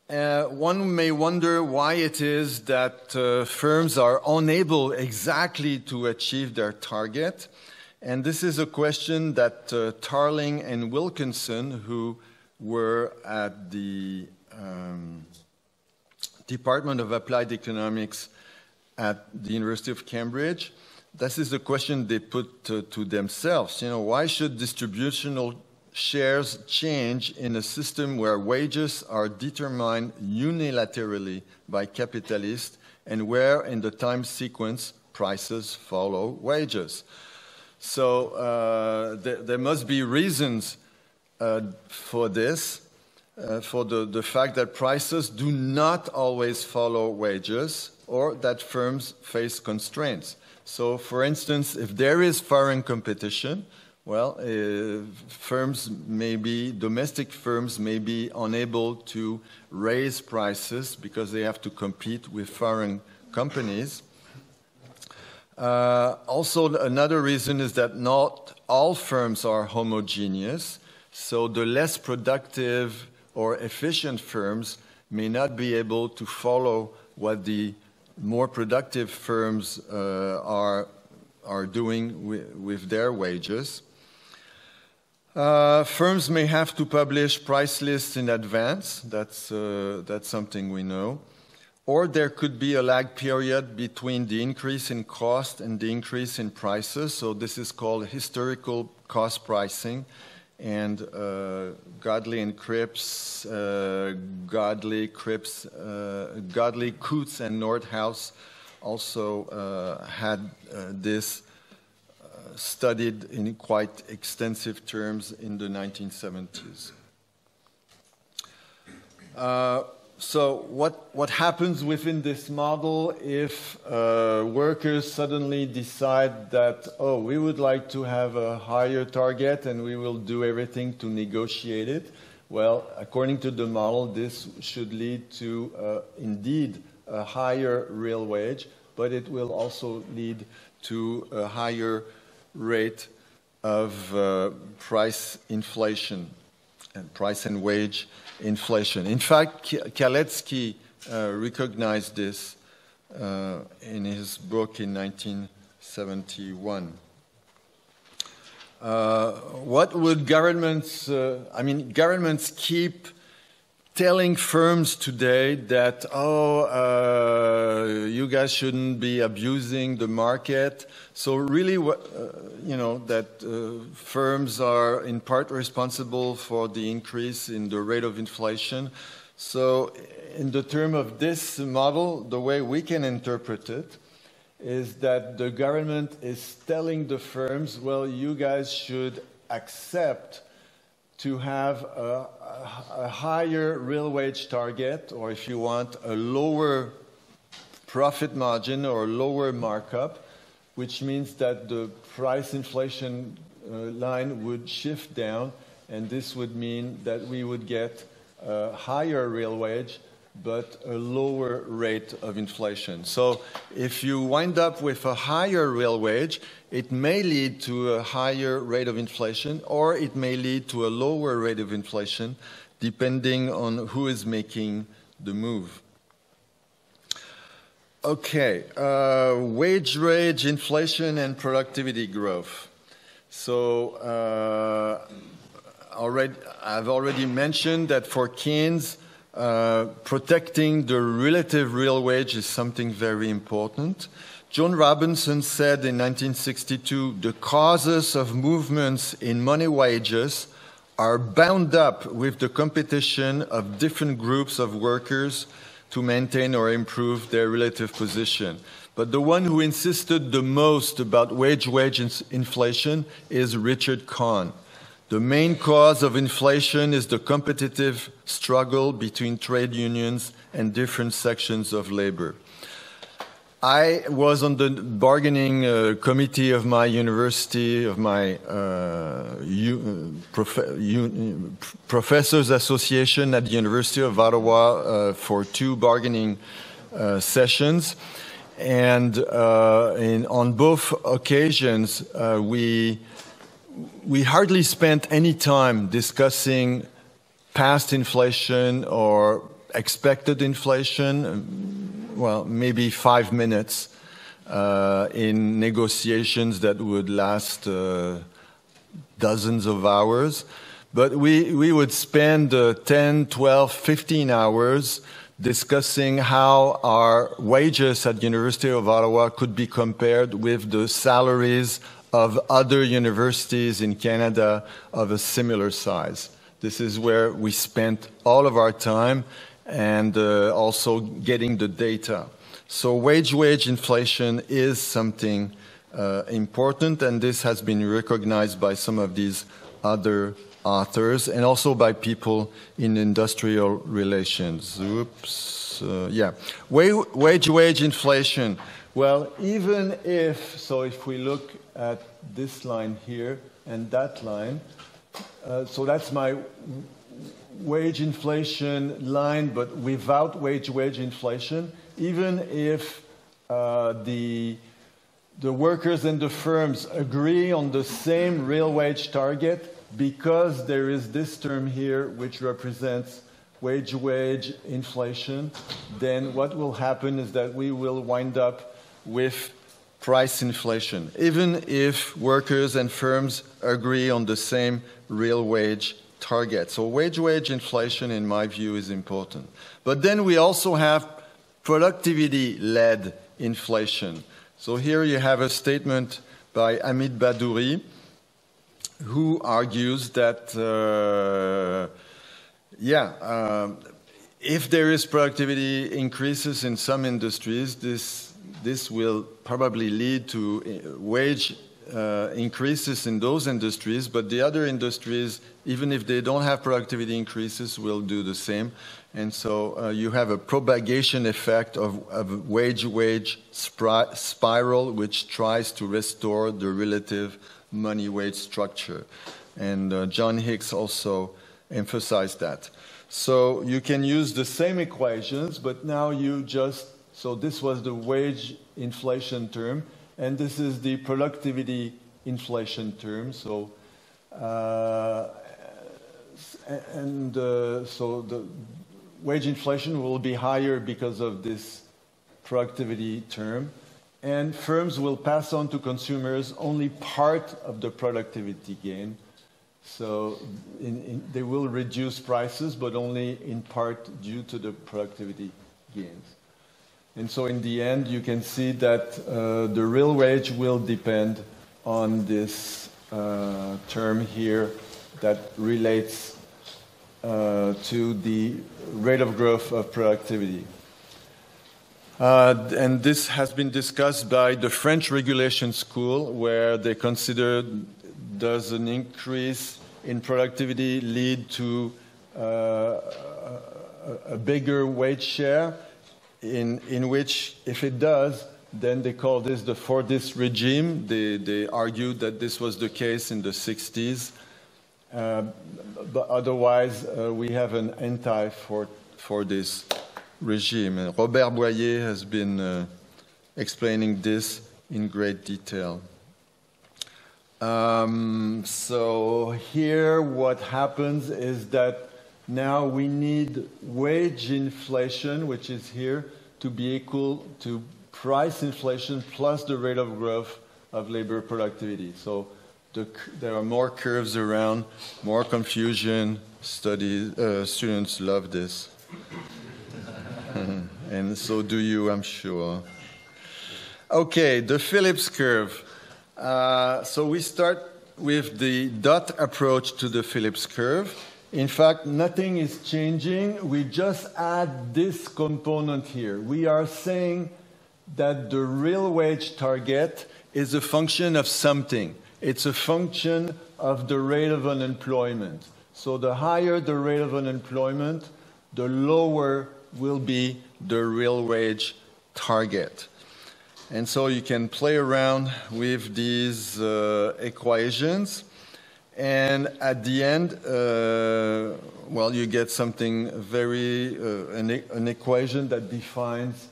Uh, one may wonder why it is that uh, firms are unable exactly to achieve their target. And this is a question that uh, Tarling and Wilkinson, who were at the um, Department of Applied Economics at the University of Cambridge, this is a question they put to, to themselves. You know, why should distributional shares change in a system where wages are determined unilaterally by capitalists and where in the time sequence prices follow wages. So uh, there, there, must be reasons uh, for this, uh, for the, the fact that prices do not always follow wages or that firms face constraints. So, for instance, if there is foreign competition, well, uh, firms may be, domestic firms may be unable to raise prices because they have to compete with foreign companies. Uh, also, another reason is that not all firms are homogeneous. So, the less productive or efficient firms may not be able to follow what the more productive firms uh, are, are doing with, their wages. Uh, firms may have to publish price lists in advance. That's, uh, that's something we know. Or there could be a lag period between the increase in cost and the increase in prices. So this is called historical cost pricing. And uh, Godley and Cripps, uh, Godley, Cripps, uh, Godley, Coutts, and Nordhaus also uh, had this studied in quite extensive terms in the 1970s. So what, what happens within this model if uh, workers suddenly decide that, oh, we would like to have a higher target and we will do everything to negotiate it? Well, according to the model, this should lead to uh, indeed a higher real wage, but it will also lead to a higher rate of uh, price inflation and price and wage inflation. In fact, Kalecki uh, recognized this uh, in his book in 1971. Uh, what would governments, uh, I mean, governments keep telling firms today that, oh, uh, you guys shouldn't be abusing the market. So really, uh, you know, that uh, firms are in part responsible for the increase in the rate of inflation. So in the term of this model, the way we can interpret it is that the government is telling the firms, well, you guys should accept to have a, a, higher real wage target, or if you want, a lower profit margin or lower markup, which means that the price inflation uh, line would shift down, and this would mean that we would get a higher real wage, but a lower rate of inflation. So if you wind up with a higher real wage, it may lead to a higher rate of inflation, or it may lead to a lower rate of inflation, depending on who is making the move. Okay, uh, wage inflation, and productivity growth. So uh, already, I've already mentioned that for Keynes, uh, protecting the relative real wage is something very important. Joan Robinson said in 1962 the causes of movements in money wages are bound up with the competition of different groups of workers to maintain or improve their relative position. But the one who insisted the most about wage wage inflation is Richard Kahn. The main cause of inflation is the competitive struggle between trade unions and different sections of labor. I was on the bargaining uh, committee of my university, of my uh, uh, prof u, Professors Association at the University of Ottawa uh, for two bargaining uh, sessions. And uh, in, on both occasions, we, we hardly spent any time discussing past inflation or expected inflation well, maybe five minutes uh, in negotiations that would last uh, dozens of hours. But we, we would spend uh, 10, 12, 15 hours discussing how our wages at University of Ottawa could be compared with the salaries of other universities in Canada of a similar size. This is where we spent all of our time and uh, also getting the data. So wage wage inflation is something uh, important, and this has been recognized by some of these other authors and also by people in industrial relations. Oops, uh, yeah. Wage wage inflation. Well, even if, so if we look at this line here and that line, uh, so that's my wage inflation line, but without wage wage inflation, even if uh, the the workers and the firms agree on the same real wage target, because there is this term here which represents wage wage inflation, then what will happen is that we will wind up with price inflation, even if workers and firms agree on the same real wage target. So wage wage inflation, in my view, is important. But then we also have productivity-led inflation. So here you have a statement by Amit Bhaduri, who argues that, uh, yeah, uh, if there is productivity increases in some industries, this, this will probably lead to uh, wage uh, increases in those industries, but the other industries, even if they don't have productivity increases, will do the same. And so uh, you have a propagation effect of, of wage-wage spiral, which tries to restore the relative money-wage structure. And uh, John Hicks also emphasized that. So you can use the same equations, but now you just, so this was the wage inflation term, and this is the productivity inflation term. So, uh, and uh, so the wage inflation will be higher because of this productivity term, and firms will pass on to consumers only part of the productivity gain. So in, in, they will reduce prices, but only in part due to the productivity gains. And so in the end, you can see that uh, the real wage will depend on this uh, term here that relates uh, to the rate of growth of productivity. Uh, and this has been discussed by the French Regulation School, where they consider does an increase in productivity lead to uh, a, a bigger wage share? In, in which, if it does, then they call this the Fordist regime. They, they argued that this was the case in the 60s. Uh, but otherwise, uh, we have an anti for, for this regime. And Robert Boyer has been uh, explaining this in great detail. Um, so here what happens is that now we need wage inflation, which is here, to be equal to price inflation plus the rate of growth of labor productivity. So the, there are more curves around, more confusion. Studies, uh, students love this. and so do you, I'm sure. Okay, the Phillips curve. Uh, so we start with the dot approach to the Phillips curve. In fact, nothing is changing. We just add this component here. We are saying that the real wage target is a function of something. It's a function of the rate of unemployment. So the higher the rate of unemployment, the lower will be the real wage target. And so you can play around with these uh, equations. And at the end, uh, well, you get something very, uh, an, an, equation that defines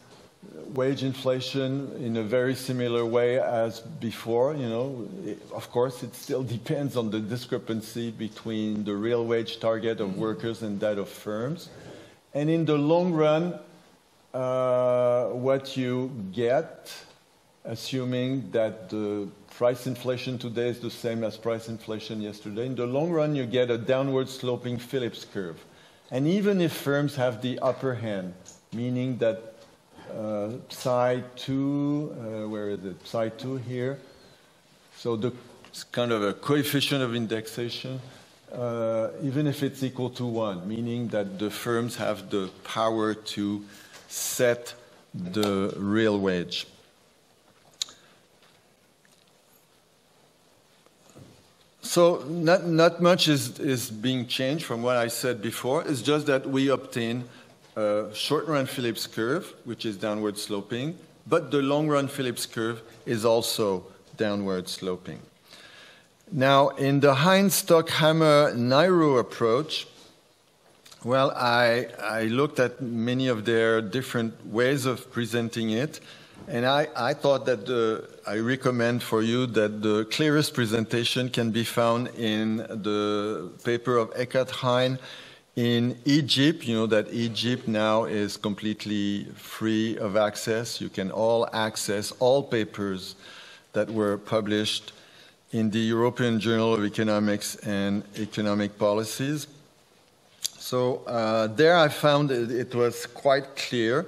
wage inflation in a very similar way as before. You know, it, of course, it still depends on the discrepancy between the real wage target of workers and that of firms. And in the long run, uh, what you get, assuming that the price inflation today is the same as price inflation yesterday, in the long run, you get a downward sloping Phillips curve. And even if firms have the upper hand, meaning that uh, psi 2, uh, where is it? Psi 2 here. So the it's kind of a coefficient of indexation, uh, even if it's equal to 1, meaning that the firms have the power to set the real wage. So not, not much is, is being changed from what I said before. It's just that we obtain a short run Phillips curve, which is downward sloping, but the long run Phillips curve is also downward sloping. Now, in the Hein-Stockhammer-NAIRU approach, well, I, I looked at many of their different ways of presenting it, and I, I thought that the, I recommend for you that the clearest presentation can be found in the paper of Eckhard Hein in EJEP, you know that EJEP now is completely free of access. You can all access all papers that were published in the European Journal of Economics and Economic Policies. So uh, there I found it, it was quite clear.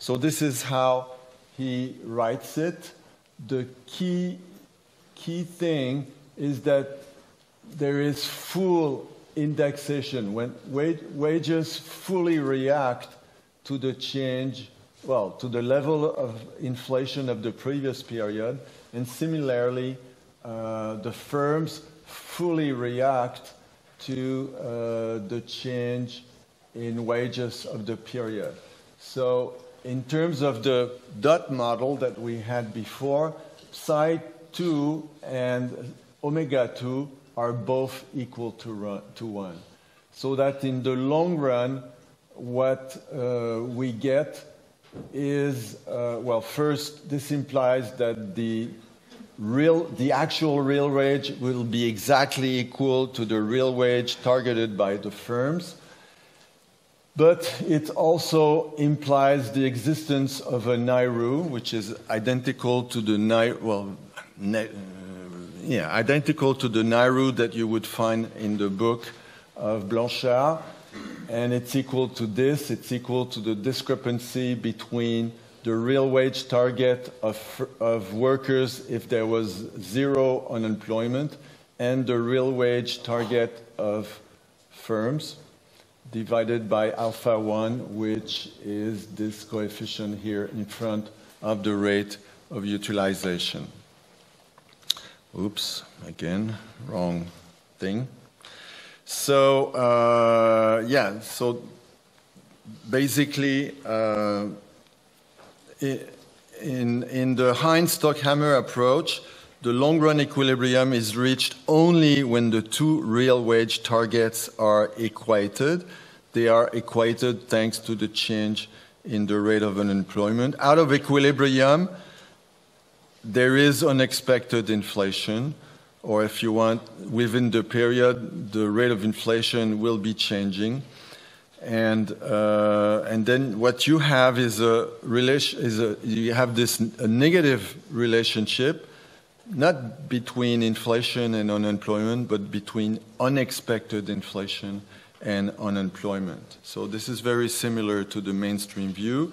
So this is how he writes it. The key, key thing is that there is full indexation, when wages fully react to the change, well, to the level of inflation of the previous period, and similarly, uh, the firms fully react to uh, the change in wages of the period. So, in terms of the dot model that we had before, psi 2 and omega 2 are both equal to, run, to 1. So that in the long run, what uh, we get is, uh, well, first, this implies that the real, the actual real wage will be exactly equal to the real wage targeted by the firms. But it also implies the existence of a NAIRU, which is identical to the NAIRU, well, uh, yeah, identical to the NAIRU that you would find in the book of Blanchard. And it's equal to this, it's equal to the discrepancy between the real wage target of, of workers if there was zero unemployment and the real wage target of firms divided by alpha 1, which is this coefficient here in front of the rate of utilization. Oops, again, wrong thing. So, uh, yeah, so basically, uh, in, in the Hein-Stockhammer approach, the long run equilibrium is reached only when the two real wage targets are equated. They are equated thanks to the change in the rate of unemployment. Out of equilibrium, there is unexpected inflation, or if you want, within the period, the rate of inflation will be changing. And, uh, and then what you have is a relation, is a, you have this a negative relationship not between inflation and unemployment, but between unexpected inflation and unemployment. So this is very similar to the mainstream view.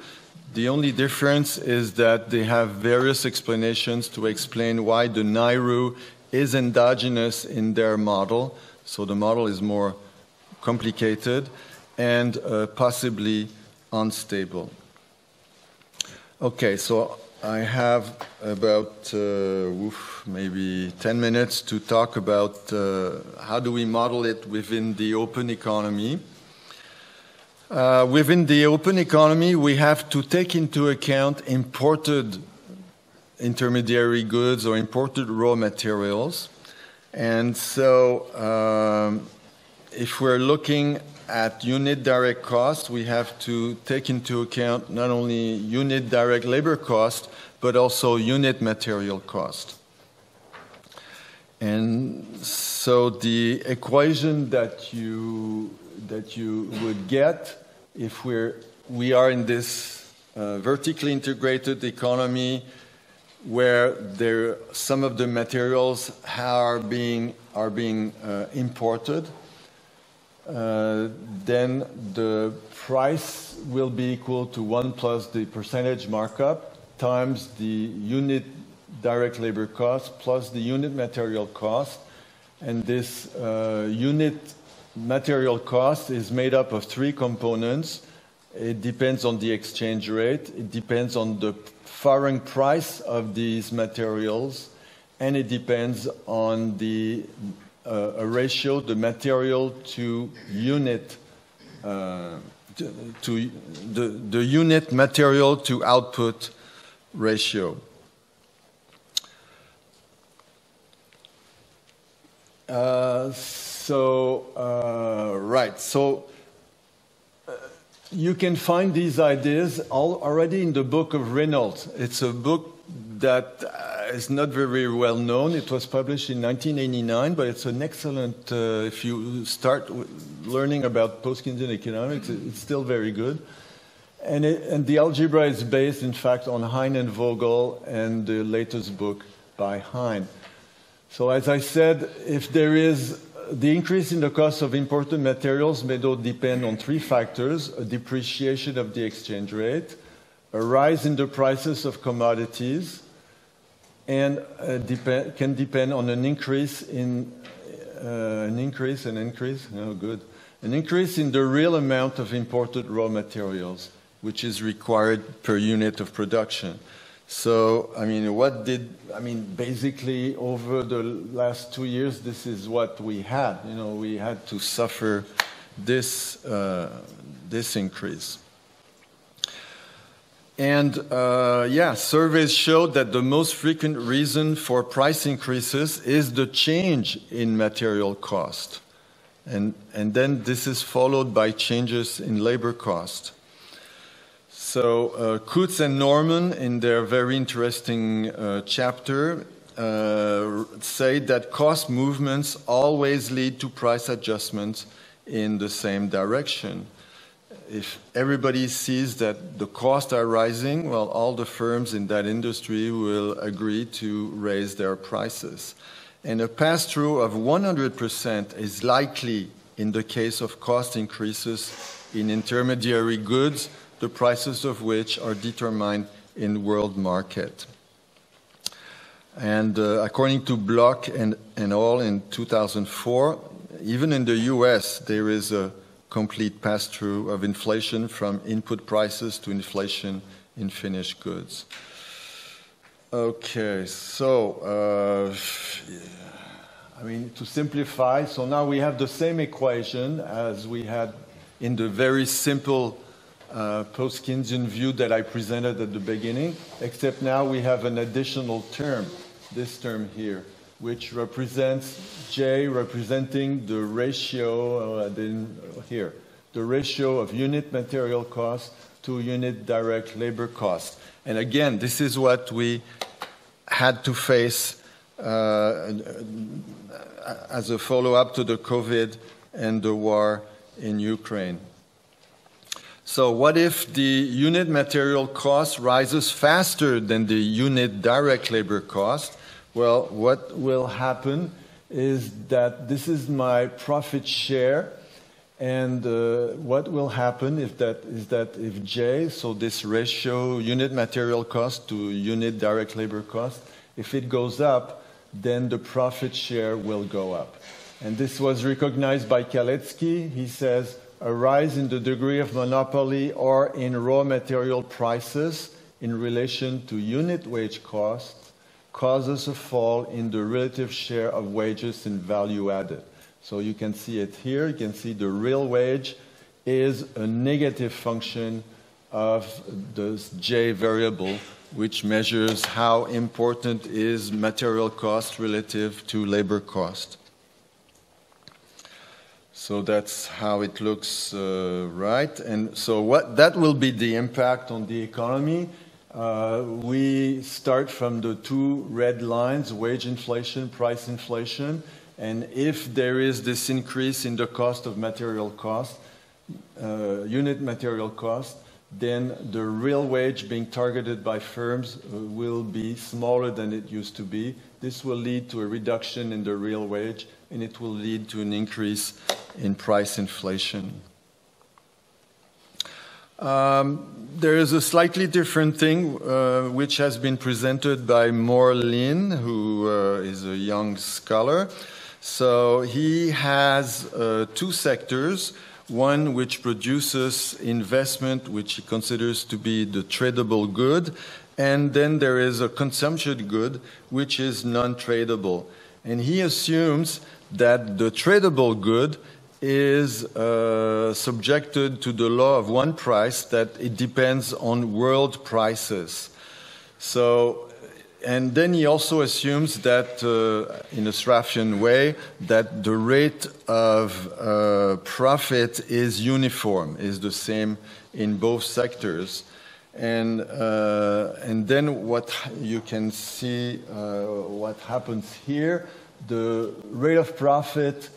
The only difference is that they have various explanations to explain why the NAIRU is endogenous in their model. So the model is more complicated and uh, possibly unstable. Okay, so I have about uh, maybe 10 minutes to talk about uh, how do we model it within the open economy. Uh, within the open economy, we have to take into account imported intermediary goods or imported raw materials. And so, um, if we're looking at unit direct cost, we have to take into account not only unit direct labor cost, but also unit material cost. And so the equation that you, that you would get if we're, we are in this uh, vertically integrated economy where there, some of the materials are being, are being uh, imported, then the price will be equal to 1 plus the percentage markup times the unit direct labor cost plus the unit material cost. And this uh, unit material cost is made up of three components. It depends on the exchange rate, it depends on the foreign price of these materials, and it depends on the uh, a ratio, the material to unit, uh, to, to the, the unit material to output ratio. Uh, so, uh, right, so uh, you can find these ideas all, already in the book of Reynolds. It's a book that is not very well known. It was published in 1989, but it's an excellent, uh, if you start learning about post Keynesian economics, it's still very good. And, it, and, the algebra is based, in fact, on Hein and Vogel and the latest book by Hein. So, as I said, if there is the increase in the cost of imported materials may depend on three factors a depreciation of the exchange rate, a rise in the prices of commodities, and uh, dep- can depend on an increase in uh, an increase, an increase, no good, an increase in the real amount of imported raw materials which is required per unit of production. So, I mean, what did, I mean, basically over the last two years, this is what we had. You know, we had to suffer this, uh, this increase. And uh, yeah, surveys showed that the most frequent reason for price increases is the change in material cost. And, and then this is followed by changes in labor cost. So uh, Coutts and Norman, in their very interesting uh, chapter, uh, say that cost movements always lead to price adjustments in the same direction. If everybody sees that the costs are rising, well, all the firms in that industry will agree to raise their prices. And a pass through of 100% is likely in the case of cost increases in intermediary goods the prices of which are determined in world market. And uh, according to Block and, and all in 2004, even in the US, there is a complete pass through of inflation from input prices to inflation in finished goods. Okay, so uh, I mean, to simplify, so now we have the same equation as we had in the very simple uh, post-Keynesian view that I presented at the beginning, except now we have an additional term. this term here, which represents J representing the ratio, uh, here, the ratio of unit material cost to unit direct labor cost. And again, this is what we had to face uh, as a follow-up to the COVID and the war in Ukraine. So what if the unit material cost rises faster than the unit direct labor cost? Well, what will happen is that this is my profit share and uh, what will happen if that is that if J, so this ratio unit material cost to unit direct labor cost, if it goes up, then the profit share will go up. And this was recognized by Kalecki. He says a rise in the degree of monopoly or in raw material prices in relation to unit wage costs causes a fall in the relative share of wages in value added. So you can see it here. You can see the real wage is a negative function of this J variable, which measures how important is material cost relative to labor cost. So that's how it looks, uh, right? And so what that will be the impact on the economy. Uh, we start from the two red lines, wage inflation, price inflation. And if there is this increase in the cost of material cost, uh, unit material cost, then the real wage being targeted by firms uh, will be smaller than it used to be. This will lead to a reduction in the real wage, and it will lead to an increase in price inflation. Um, there is a slightly different thing uh, which has been presented by Moore Lin, who uh, is a young scholar. So he has uh, two sectors one which produces investment, which he considers to be the tradable good, and then there is a consumption good, which is non tradable. And he assumes that the tradable good is uh, subjected to the law of one price, that it depends on world prices. So and then he also assumes that, uh, in a Sraffian way, that the rate of uh, profit is uniform, is the same in both sectors. And, uh, and then what you can see, uh, what happens here, the rate of profit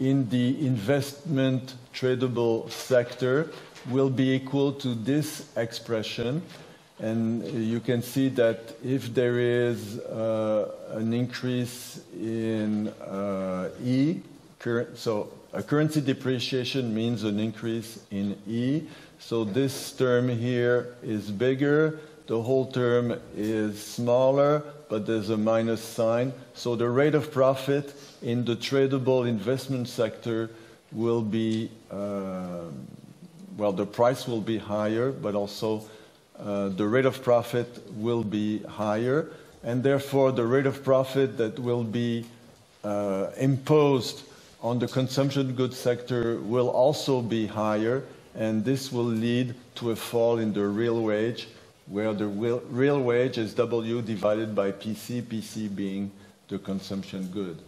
in the investment tradable sector will be equal to this expression and you can see that if there is uh, an increase in uh, E, so a currency depreciation means an increase in E. So this term here is bigger, the whole term is smaller, but there's a minus sign. So the rate of profit in the tradable investment sector will be, uh, well, the price will be higher, but also uh, the rate of profit will be higher, and therefore the rate of profit that will be uh, imposed on the consumption goods sector will also be higher, and this will lead to a fall in the real wage, where the real wage is W divided by PC, PC being the consumption good.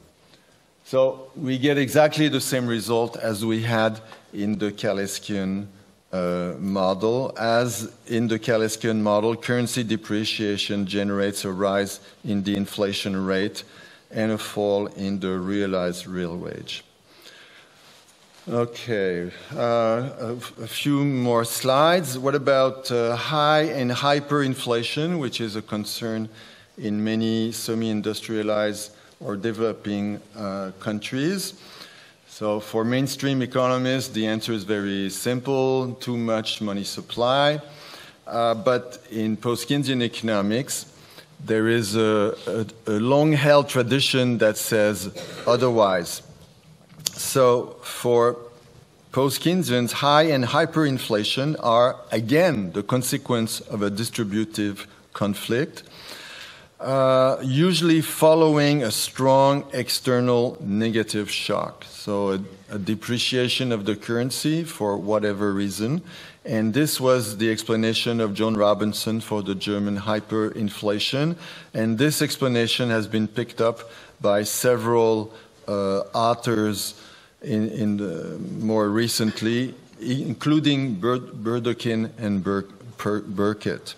So we get exactly the same result as we had in the Kaleckian uh, model. As in the Kaleckian model, currency depreciation generates a rise in the inflation rate and a fall in the realized real wage. Okay, uh, a, a, few more slides. What about uh, high and hyperinflation, which is a concern in many semi industrialized or developing uh, countries? So for mainstream economists, the answer is very simple, too much money supply. Uh, but in post-Keynesian economics, there is a, a, a long-held tradition that says otherwise. So for post-Keynesians, high and hyperinflation are again the consequence of a distributive conflict uh, usually following a strong external negative shock. So, a, a, depreciation of the currency for whatever reason, And this was the explanation of Joan Robinson for the German hyperinflation. And this explanation has been picked up by several uh, authors in, in the, more recently, including Burdekin and Bur Burkett.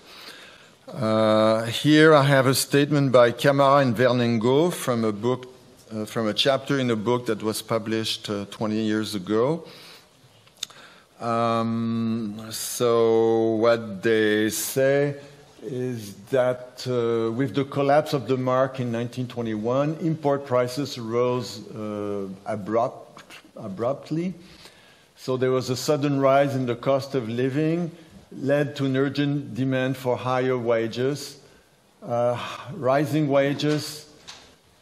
Uh, here I have a statement by Camara and Vernengo from a book, uh, from a chapter in a book that was published uh, 20 years ago. Um, so what they say is that uh, with the collapse of the mark in 1921, import prices rose uh, abrupt, abruptly. So there was a sudden rise in the cost of living, led to an urgent demand for higher wages. Uh, rising wages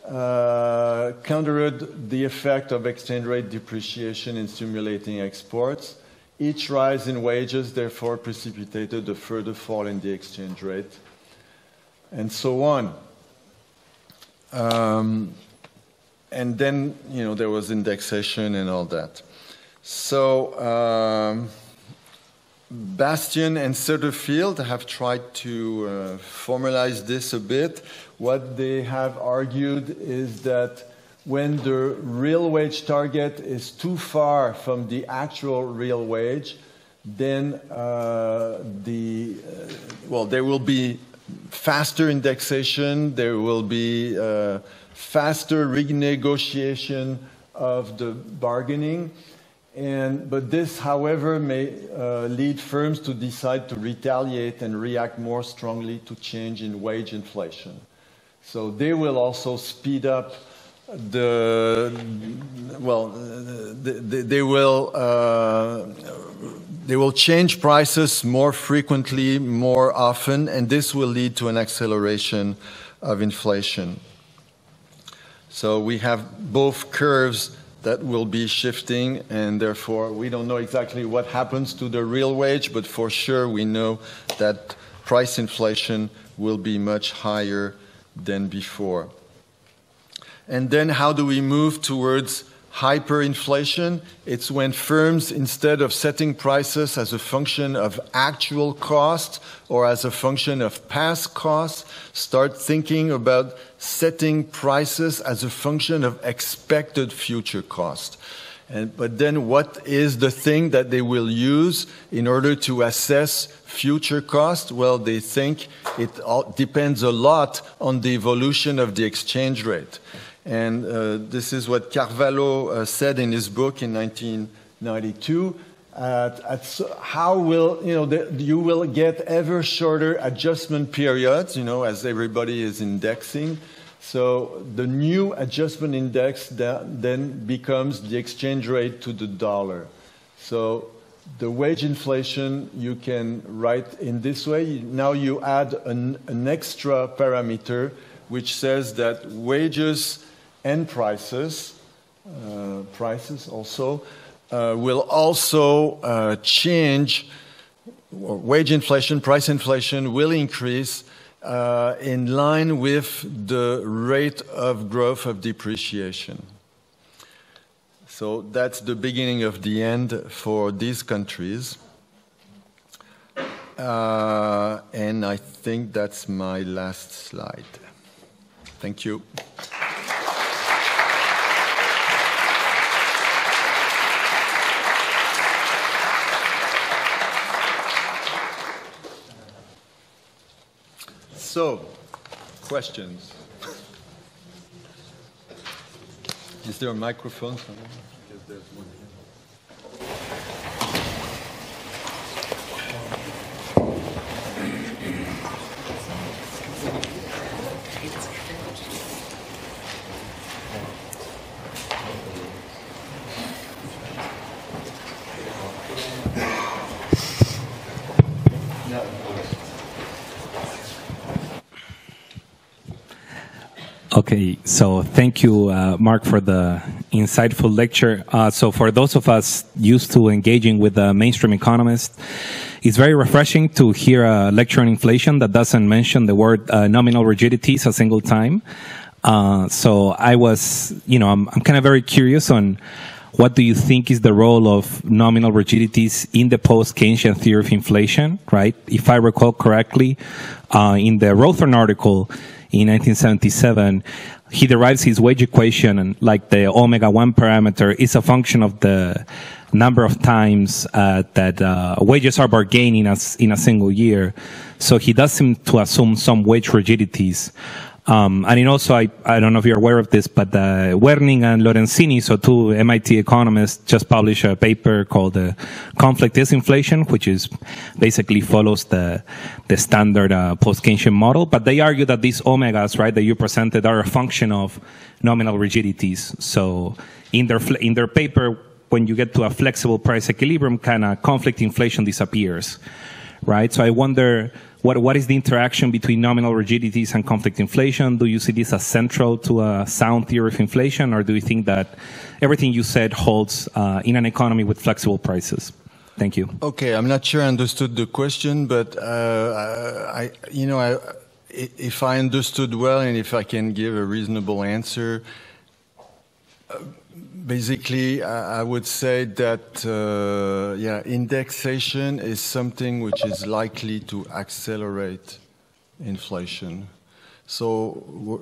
uh, countered the effect of exchange rate depreciation in stimulating exports. Each rise in wages, therefore, precipitated a further fall in the exchange rate, and so on. Um, and then, you know, there was indexation and all that. So, um, Bastian and Setterfield have tried to uh, formalize this a bit. What they have argued is that when the real wage target is too far from the actual real wage, then uh, the uh, well, there will be faster indexation, there will be uh, faster renegotiation of the bargaining, and, but this, however, may uh, lead firms to decide to retaliate and react more strongly to change in wage inflation. So they will also speed up the, well, they, they will, uh, they will change prices more frequently, more often, and this will lead to an acceleration of inflation. So we have both curves that will be shifting, and therefore we don't know exactly what happens to the real wage, but for sure we know that price inflation will be much higher than before. And then how do we move towards hyperinflation? It's when firms, instead of setting prices as a function of actual cost or as a function of past costs, start thinking about setting prices as a function of expected future cost. And, but then what is the thing that they will use in order to assess future cost? Well, they think it depends a lot on the evolution of the exchange rate. And uh, this is what Carvalho uh, said in his book in 1992. At, how will you know the, you will get ever shorter adjustment periods? You know, as everybody is indexing. So the new adjustment index then becomes the exchange rate to the dollar. So the wage inflation you can write in this way. Now you add an, an extra parameter which says that wages and prices, uh, prices also, uh, will also uh, change. Wage inflation, price inflation will increase uh, in line with the rate of growth of depreciation. So that's the beginning of the end for these countries. Uh, and I think that's my last slide. Thank you. So, questions? Is there a microphone somewhere? Okay, so thank you, uh, Marc, for the insightful lecture. Uh, so, for those of us used to engaging with the mainstream economists, it's very refreshing to hear a lecture on inflation that doesn't mention the word uh, nominal rigidities a single time. Uh, so, I was, you know, I'm, I'm kind of very curious on what do you think is the role of nominal rigidities in the post-Keynesian theory of inflation, right? If I recall correctly, uh, in the Rowthorn article in 1977, he derives his wage equation and like the omega 1 parameter is a function of the number of times uh, that uh, wages are bargained in a, in a single year. So he does seem to assume some wage rigidities. Um, and also, I, I don't know if you're aware of this, but uh, Werning and Lorenzoni, so two MIT economists, just published a paper called uh, "Conflict is Inflation," which is basically follows the the standard uh, post-Keynesian model. But they argue that these omegas, right, that you presented, are a function of nominal rigidities. So in their in their paper, when you get to a flexible price equilibrium, kind of conflict inflation disappears, right? So I wonder what, what is the interaction between nominal rigidities and conflict inflation? Do you see this as central to a sound theory of inflation, or do you think that everything you said holds uh, in an economy with flexible prices? Thank you. Okay, I'm not sure I understood the question, but uh, I, you know, I, if I understood well and if I can give a reasonable answer, basically, I would say that uh, yeah, indexation is something which is likely to accelerate inflation. So,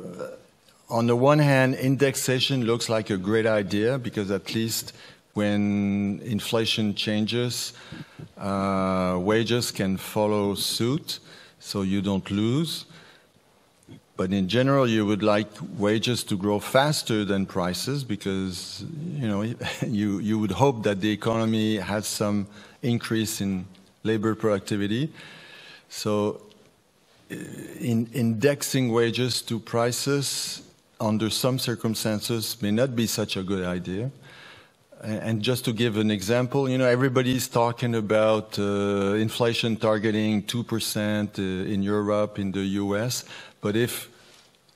on the one hand, indexation looks like a great idea because at least when inflation changes, uh, wages can follow suit, so you don't lose. But in general, you would like wages to grow faster than prices because you know you you would hope that the economy has some increase in labor productivity. So, uh, in indexing wages to prices under some circumstances may not be such a good idea. And just to give an example, you know, everybody's talking about uh, inflation targeting 2% uh, in Europe, in the US. But if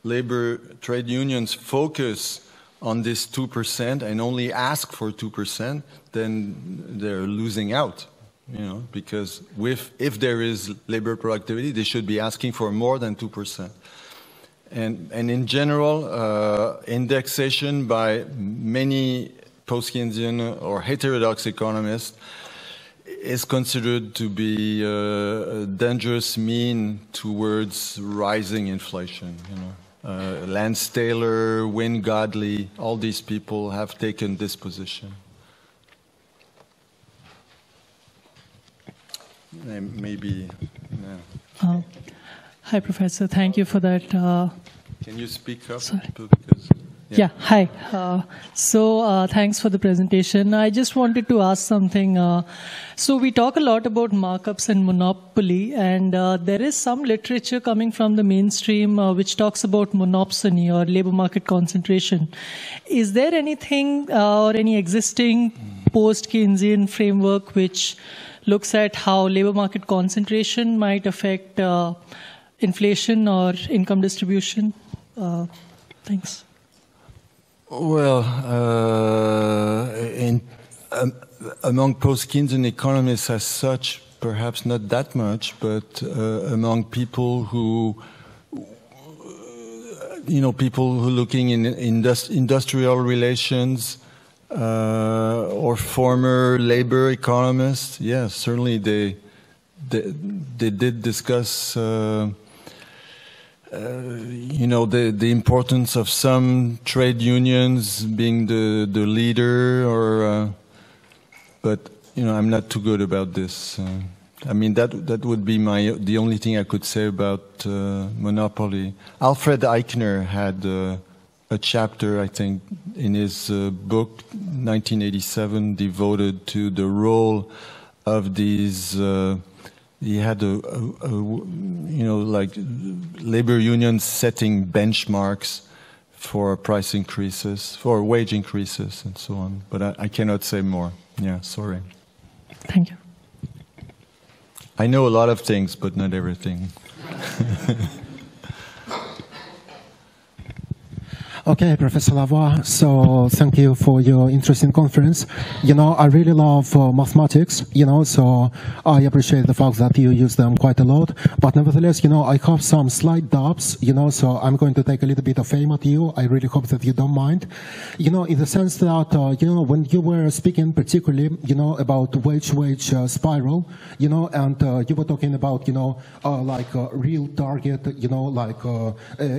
labor trade unions focus on this 2% and only ask for 2%, then they're losing out. You know, because with, if there is labor productivity, they should be asking for more than 2%. And, and in general, uh, indexation by many post-Keynesian or heterodox economists is considered to be a dangerous mean towards rising inflation. You know. Uh, Lance Taylor, Wynne Godley, all these people have taken this position. Maybe. Yeah. Uh, hi, Professor. Thank you for that. Uh, Can you speak up? Sorry. Because yeah, hi. Uh, so uh, thanks for the presentation. I just wanted to ask something. Uh, so we talk a lot about markups and monopoly, and uh, there is some literature coming from the mainstream uh, which talks about monopsony or labor market concentration. Is there anything uh, or any existing post-Keynesian framework which looks at how labor market concentration might affect inflation or income distribution? thanks. Well, uh, in, um, among post-Keynesian economists as such, perhaps not that much, but uh, among people who, you know, people who are looking in indust industrial relations uh, or former labor economists, yes, certainly they, they, they did discuss uh, uh, you know the the importance of some trade unions being the the leader or uh, but you know I'm not too good about this uh, I mean that that would be my the only thing I could say about uh, monopoly. Alfred Eichner had uh, a chapter I think in his book 1987 devoted to the role of these he had a, a, a, you know like labor unions setting benchmarks for price increases for wage increases and so on but I, I, cannot say more. Yeah sorry. Thank you. I know a lot of things but not everything Okay, Professor Lavoie. So thank you for your interesting conference. You know, I really love uh, mathematics, you know, so I appreciate the fact that you use them quite a lot. But nevertheless, you know, I have some slight doubts, you know, so I'm going to take a little bit of aim at you. I really hope that you don't mind. You know, in the sense that, uh, you know, when you were speaking particularly, you know, about wage-wage uh, spiral, you know, and uh, you were talking about, you know, uh, like uh, real target, you know, like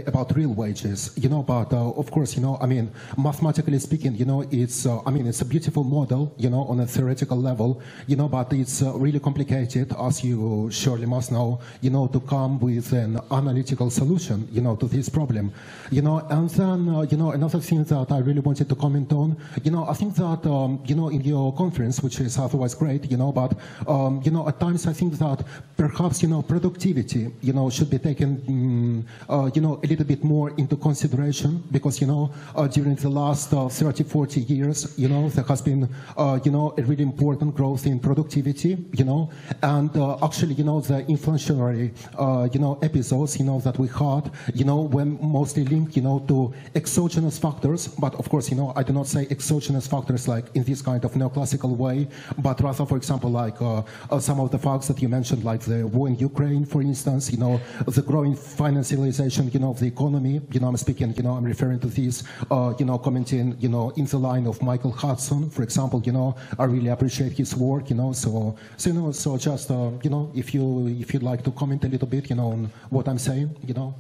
about real wages, you know, but of course, you know, I mean, mathematically speaking, you know, it's, uh, I mean, it's a beautiful model, you know, on a theoretical level, you know, but it's uh, really complicated, as you surely must know, you know, to come with an analytical solution, you know, to this problem, you know, and then, uh, you know, another thing that I really wanted to comment on, you know, I think that, um, you know, in your conference, which is otherwise great, you know, but, um, you know, at times I think that perhaps, you know, productivity, you know, should be taken, um, you know, a little bit more into consideration because, you know, uh, during the last uh, 30, 40 years, you know, there has been, uh, you know, a really important growth in productivity, you know, and uh, actually, you know, the inflationary, uh, you know, episodes, you know, that we had, you know, were mostly linked, you know, to exogenous factors, but of course, you know, I do not say exogenous factors like in this kind of neoclassical way, but rather, for example, like uh, some of the facts that you mentioned, like the war in Ukraine, for instance, you know, the growing financialization, you know, of the economy, you know, I'm speaking, you know, I'm referring to this, uh, you know, commenting, you know, in the line of Michael Hudson, for example, you know, I really appreciate his work, you know, so, so you know, so just, uh, you know, if you, if you'd like to comment a little bit, you know, on what I'm saying, you know,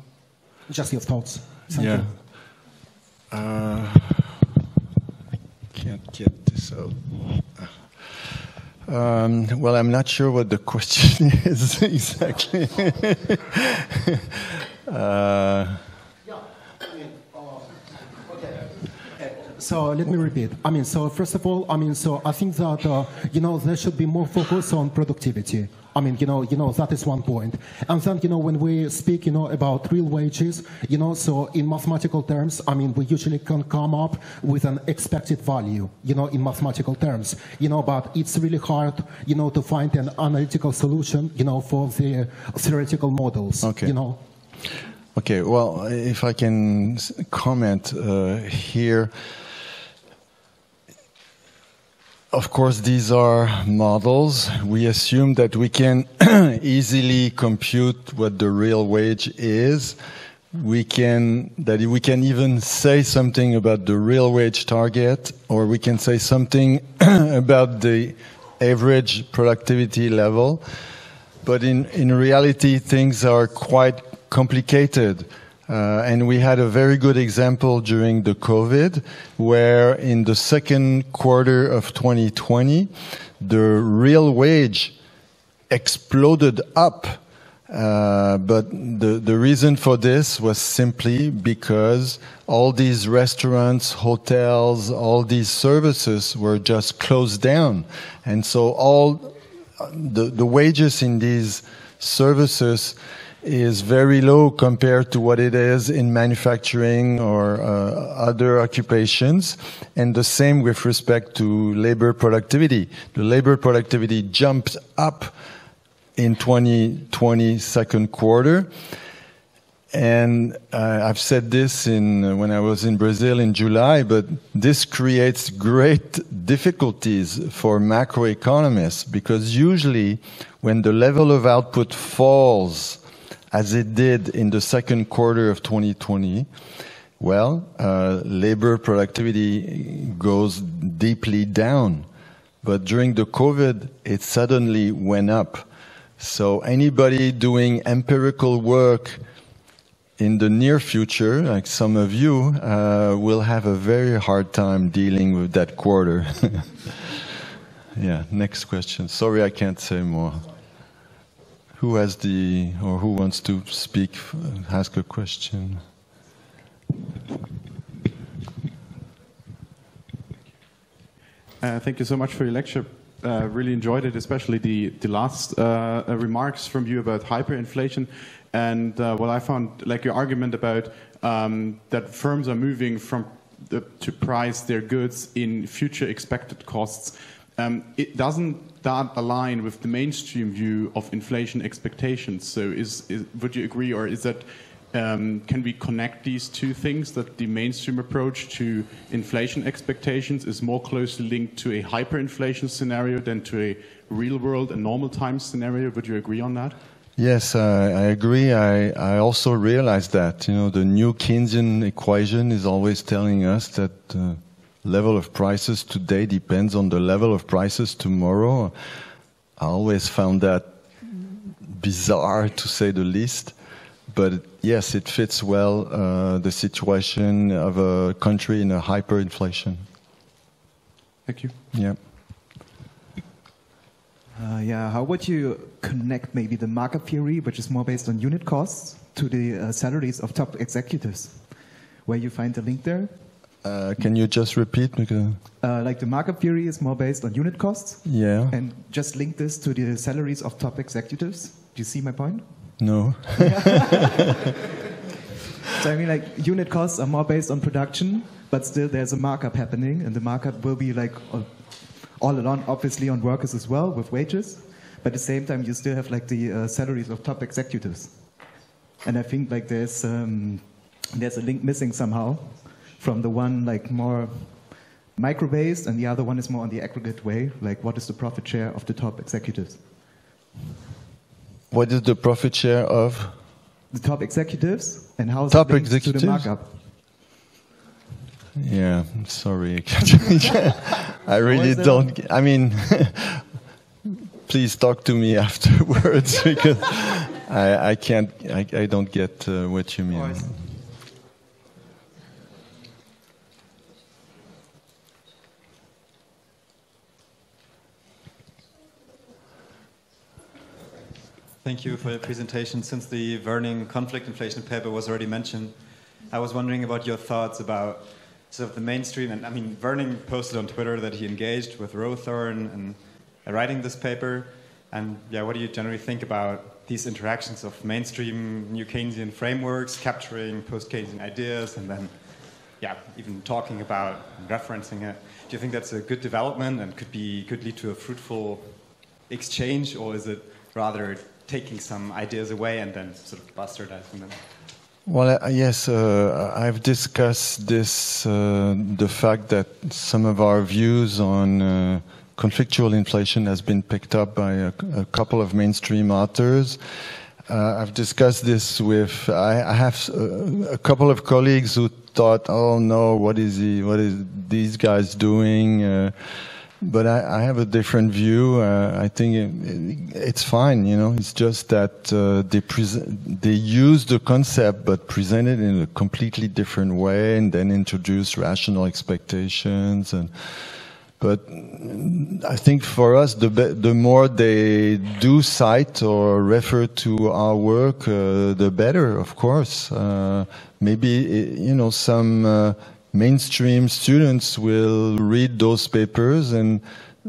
just your thoughts. Thank yeah. you. Uh, I can't get this out. Um, well, I'm not sure what the question is exactly. uh, So let me repeat. I mean, so first of all, I mean, so I think that uh, you know there should be more focus on productivity. I mean, you know, you know that is one point. And then, you know, when we speak, you know, about real wages, you know, so in mathematical terms, I mean, we usually can come up with an expected value, you know, in mathematical terms, you know, but it's really hard, you know, to find an analytical solution, you know, for the theoretical models, okay. you know. Okay, well, if I can comment uh, here. Of course, these are models. We assume that we can easily compute what the real wage is. We can, that we can even say something about the real wage target, or we can say something about the average productivity level. But in, in reality, things are quite complicated. Uh, and we had a very good example during the COVID, where in the second quarter of 2020, the real wage exploded up. Uh, but the, the reason for this was simply because all these restaurants, hotels, all these services were just closed down. And so all the, the wages in these services is very low compared to what it is in manufacturing or uh, other occupations. And the same with respect to labor productivity. The labor productivity jumped up in 2020 second quarter. And uh, I've said this in, uh, when I was in Brazil in July, but this creates great difficulties for macroeconomists because usually when the level of output falls as it did in the second quarter of 2020, well, uh, labor productivity goes deeply down. But during the COVID, it suddenly went up. So anybody doing empirical work in the near future, like some of you, uh, will have a very hard time dealing with that quarter. yeah, next question. Sorry, I can't say more. Who has the, or who wants to speak, ask a question? Uh, thank you so much for your lecture. Uh, really enjoyed it, especially the, the last uh, uh remarks from you about hyperinflation. And uh, what I found, like your argument about um, that firms are moving from the, to price their goods in future expected costs, um, it doesn't that align with the mainstream view of inflation expectations? So, is, is, would you agree, or is that Um, can we connect these two things that the mainstream approach to inflation expectations is more closely linked to a hyperinflation scenario than to a real world and normal times scenario? Would you agree on that? Yes, uh, I agree. I, I also realize that you know the new Keynesian equation is always telling us that the level of prices today depends on the level of prices tomorrow. I always found that bizarre to say the least. But yes, it fits well uh, the situation of a country in a hyperinflation. Thank you. Yeah. Uh, yeah, how would you connect maybe the market theory, which is more based on unit costs, to the uh, salaries of top executives? Where you find the link there? Uh, can you just repeat? Uh, like the market theory is more based on unit costs, yeah. and just link this to the salaries of top executives. Do you see my point? No. So I mean, like unit costs are more based on production, but still there's a markup happening, and the markup will be like all- all along, obviously on workers as well with wages, but at the same time you still have like the uh, salaries of top executives, and I think like there's um, there's a link missing somehow from the one like more micro based, and the other one is more on the aggregate way, like what is the profit share of the top executives? what is the profit share of? The top executives and how is Top it linked to executives? the markup? Yeah, sorry. I really don't. g- I mean, please talk to me afterwards because I, I can't. I, I don't get uh, what you mean. Thank you for your presentation. Since the Werning conflict inflation paper was already mentioned, I was wondering about your thoughts about sort of the mainstream. And I mean, Werning posted on Twitter that he engaged with Rowthorn and writing this paper. And yeah, what do you generally think about these interactions of mainstream New Keynesian frameworks capturing post-Keynesian ideas and then, yeah, even talking about and referencing it? Do you think that's a good development and could be could lead to a fruitful exchange, or is it rather taking some ideas away and then sort of bastardizing them? Well, uh, yes, uh, I've discussed this, uh, the fact that some of our views on uh, conflictual inflation has been picked up by a, a couple of mainstream authors. Uh, I've discussed this with, I, I have uh, a couple of colleagues who thought, oh no, what is he, what is these guys doing? Uh, but I, I have a different view. Uh, I think it, it's fine. You know, it's just that uh, they they use the concept but present it in a completely different way, and then introduce rational expectations. And but I think for us, the the more they do cite or refer to our work, uh, the better. Of course, uh, maybe you know some. Mainstream students will read those papers and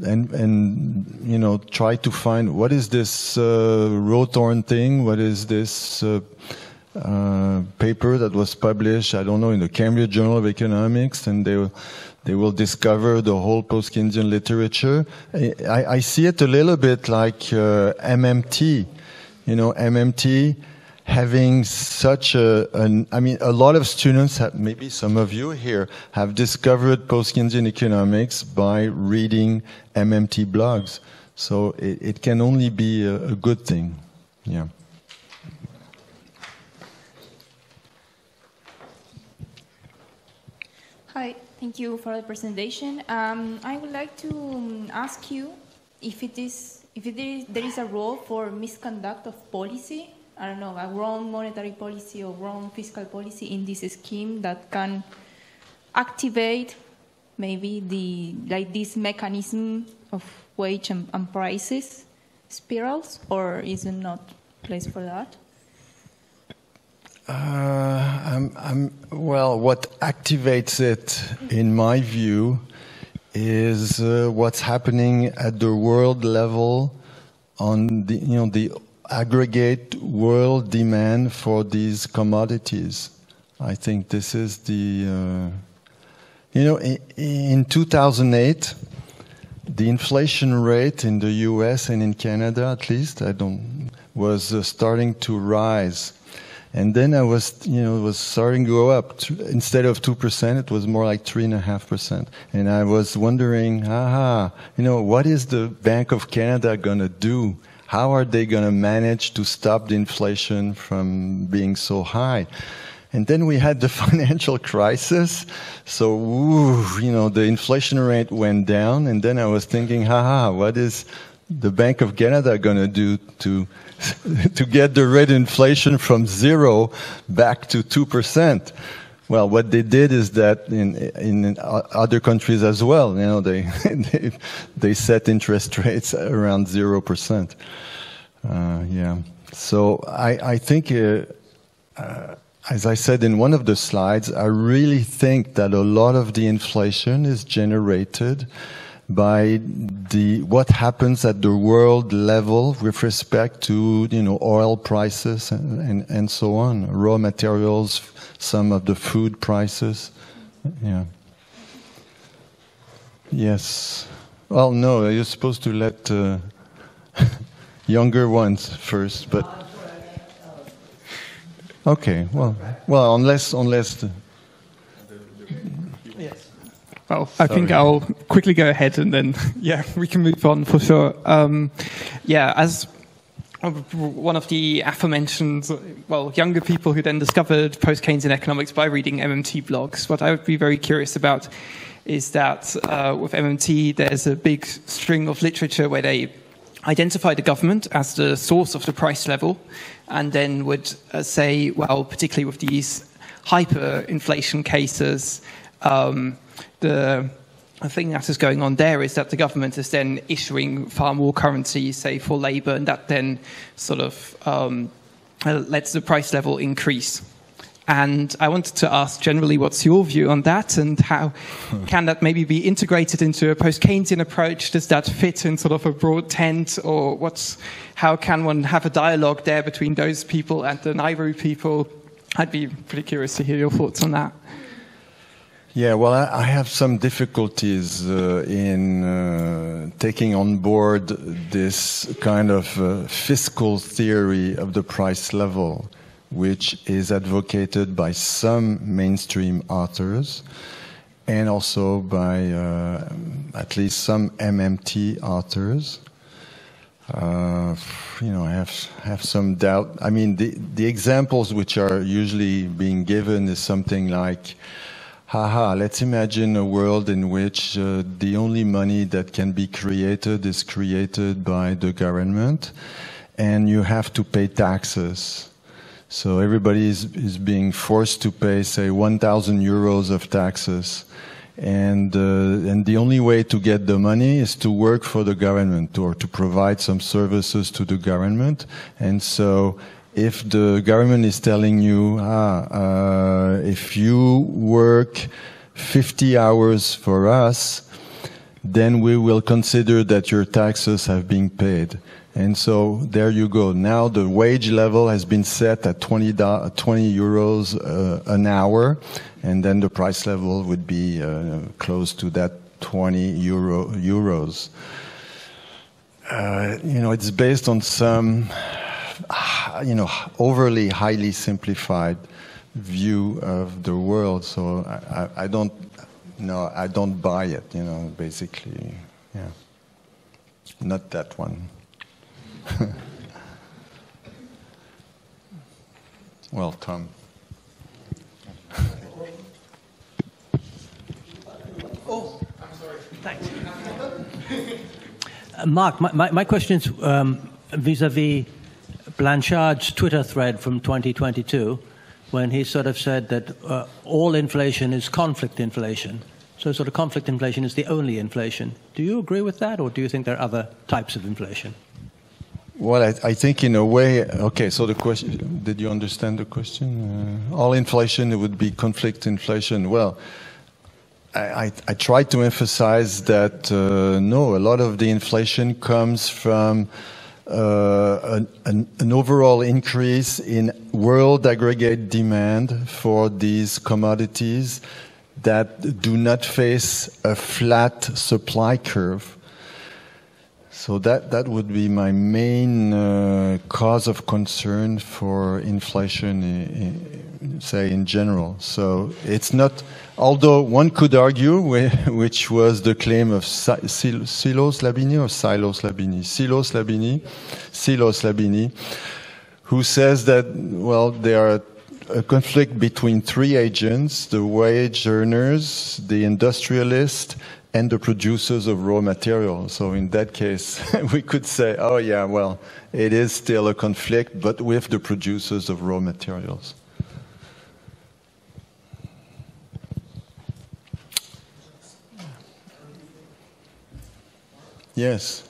and and you know try to find what is this uh, Rowthorn thing, what is this uh, uh, paper that was published, I don't know, in the Cambridge Journal of Economics, and they will they will discover the whole post-Keynesian literature. I, I see it a little bit like uh, MMT, you know, MMT having such a, an, I mean, a lot of students, have, maybe some of you here, have discovered post-Keynesian economics by reading MMT blogs. So it, it can only be a, a good thing. Yeah. Hi, thank you for the presentation. Um, I would like to um, ask you if it is if it is, there is a role for misconduct of policy. I don't know, a wrong monetary policy or wrong fiscal policy in this scheme that can activate maybe the like this mechanism of wage and, and prices spirals, or is it not place for that? Uh, I'm, I'm, well, what activates it, in my view, is uh, what's happening at the world level on the, you know, the aggregate world demand for these commodities. I think this is the, uh, you know, in, in 2008, the inflation rate in the US and in Canada, at least, I don't, was uh, starting to rise. And then I was, you know, was starting to go up. Instead of 2%, it was more like 3.5%. And I was wondering, aha, you know, what is the Bank of Canada going to do? How are they going to manage to stop the inflation from being so high? And then we had the financial crisis. So, ooh, you know, the inflation rate went down. And then I was thinking, haha, what is the Bank of Canada going to do to to get the rate inflation from zero back to two percent? Well, what they did is that in in other countries as well, you know, they they, they set interest rates around zero percent. Uh, yeah. So I I think. Uh, uh, as I said in one of the slides, I really think that a lot of the inflation is generated by the what happens at the world level with respect to you know oil prices and, and, and so on, raw materials, some of the food prices. Yeah. Yes. Well, no, you're supposed to let uh, younger ones first, but. Okay. Well, well, unless unless. The... Well, I think I'll quickly go ahead and then yeah, we can move on for sure. Um, yeah, as one of the aforementioned, well, younger people who then discovered post-Keynesian economics by reading MMT blogs, what I would be very curious about is that uh, with MMT, there's a big string of literature where they identify the government as the source of the price level, and then would uh, say, well, particularly with these hyperinflation cases, um, the thing that is going on there is that the government is then issuing far more currency, say, for labor, and that then sort of um, lets the price level increase. And I wanted to ask generally what's your view on that and how can that maybe be integrated into a post Keynesian approach? Does that fit in sort of a broad tent or what's, how can one have a dialogue there between those people and the Nauru people? I'd be pretty curious to hear your thoughts on that. Yeah, well, I, I have some difficulties uh, in uh, taking on board this kind of uh, fiscal theory of the price level which is advocated by some mainstream authors and also by uh, at least some MMT authors. Uh, you know, I have have some doubt. I mean, the the examples which are usually being given is something like, haha, let's imagine a world in which uh, the only money that can be created is created by the government, and you have to pay taxes. So everybody is, is being forced to pay, say, 1,000 euros of taxes. And, uh, and the only way to get the money is to work for the government or to provide some services to the government. And so if the government is telling you, ah, uh, if you work 50 hours for us, then we will consider that your taxes have been paid. And so there you go. Now the wage level has been set at 20, 20 euros uh, an hour, and then the price level would be uh, close to that 20 euro, euros. Uh, you know, it's based on some, you know, overly highly simplified view of the world. So I, I, I don't, no, I don't buy it. You know, basically, yeah, not that one. well, Tom. Oh, I'm sorry. Thanks. Uh, Marc, my, my, my question is um, vis-a-vis Blanchard's Twitter thread from 2022, when he sort of said that uh, all inflation is conflict inflation. So, sort of conflict inflation is the only inflation. Do you agree with that, or do you think there are other types of inflation? Well, I, I, think in a way, okay, so the question, did you understand the question? Uh, all inflation, it would be conflict inflation. Well, I, I, I try to emphasize that uh, no, a lot of the inflation comes from an, an, an, overall increase in world aggregate demand for these commodities that do not face a flat supply curve. So that, that would be my main uh, cause of concern for inflation, in, say, in general. So it's not, although one could argue, which was the claim of Sylos Labini or Sylos Labini? Sylos Labini, Sylos Labini, who says that, well, there are a conflict between three agents, the wage earners, the industrialist, and the producers of raw materials. So in that case, we could say, oh yeah, well, it is still a conflict, but with the producers of raw materials. Yes.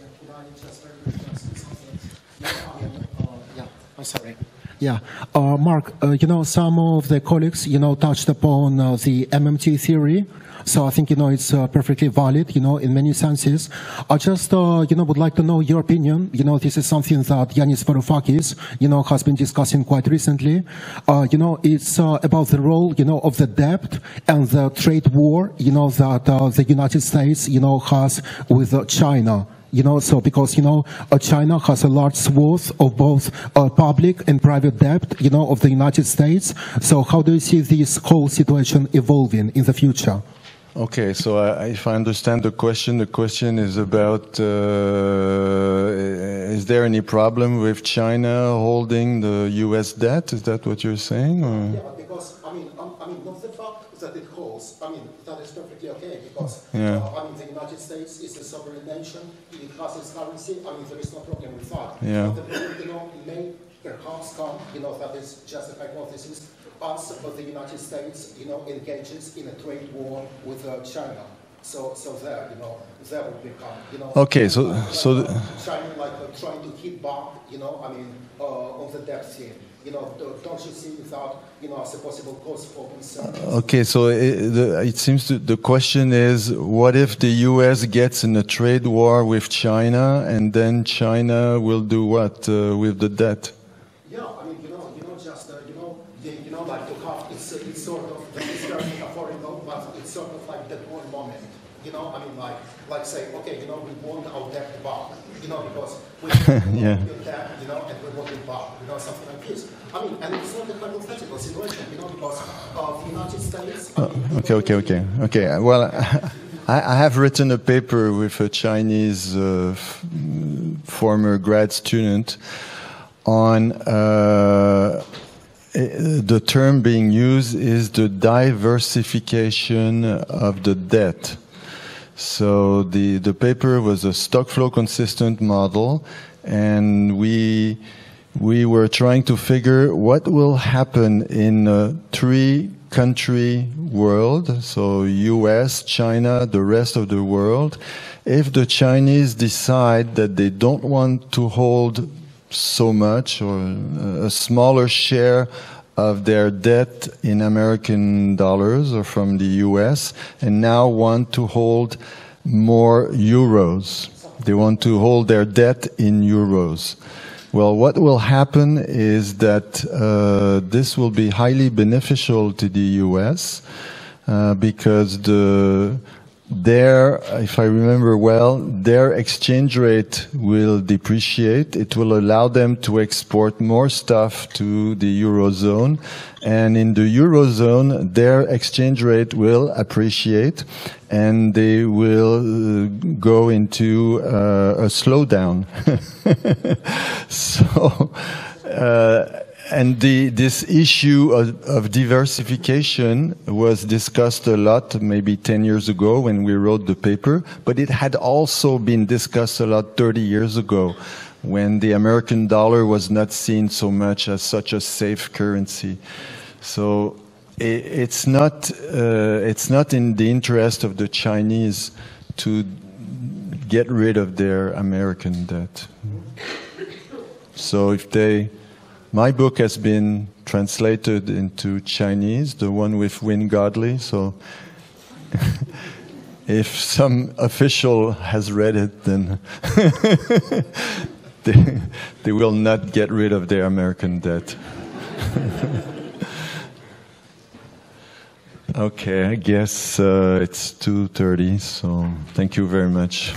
Yeah, I'm sorry. Yeah, uh, Marc, uh, you know, some of the colleagues, you know, touched upon uh, the MMT theory so I think, you know, it's uh, perfectly valid, you know, in many senses. I just, uh, you know, would like to know your opinion. You know, this is something that Yanis Varoufakis, you know, has been discussing quite recently. Uh, you know, it's uh, about the role, you know, of the debt and the trade war, you know, that uh, the United States, you know, has with uh, China you know, so because, you know, uh, China has a large swath of both uh, public and private debt, you know, of the United States. So how do you see this whole situation evolving in the future? Okay, so I, if I understand the question, the question is about uh, is there any problem with China holding the U.S. debt? Is that what you're saying? Or? Yeah, because I mean, I mean, not the fact that it holds. I mean, that is perfectly okay because yeah. uh, I mean, the United States is a sovereign nation. It has its currency. I mean, there is no problem with that. Yeah. But the problem, you know, may perhaps come, you know, that is just a hypothesis us, but the United States, you know, engages in a trade war with uh, China. So, so there, you know, there would become, you know. Okay, so, uh, so China like uh, trying to hit back, you know, I mean, uh, on the debt scene. You know, don't you see that, you know, as a possible cause for concern? Okay, so it, the, it seems to, the question is, what if the U.S. gets in a trade war with China, and then China will do what uh, with the debt? Like that one moment. You know, I mean, like, like say, okay, you know, we want our debt back, you know, because we yeah. debt, you know, and we want it back, you know, something like this. I mean, and it's not a hypothetical situation, you know, because of the United States. Oh, okay, okay, okay, okay. Well, I, I, have written a paper with a Chinese uh, former grad student on. Uh, the term being used is the diversification of the debt. So the, the paper was a stock flow consistent model, and we, we were trying to figure what will happen in a three country world, so US, China, the rest of the world, if the Chinese decide that they don't want to hold so much or a smaller share of their debt in American dollars or from the US and now want to hold more euros. They want to hold their debt in euros. Well, what will happen is that uh, this will be highly beneficial to the US uh, because the their, if I remember well, their exchange rate will depreciate. It will allow them to export more stuff to the Eurozone. And in the Eurozone, their exchange rate will appreciate and they will uh, go into uh, a slowdown. so, uh, and the, this issue of, of, diversification was discussed a lot maybe 10 years ago when we wrote the paper, but it had also been discussed a lot 30 years ago when the American dollar was not seen so much as such a safe currency. So it, it's, not, uh, it's not in the interest of the Chinese to get rid of their American debt. So if they my book has been translated into Chinese, the one with Wynne Godley. So if some official has read it, then they, they will not get rid of their American debt. okay, I guess uh, it's 2.30, so thank you very much.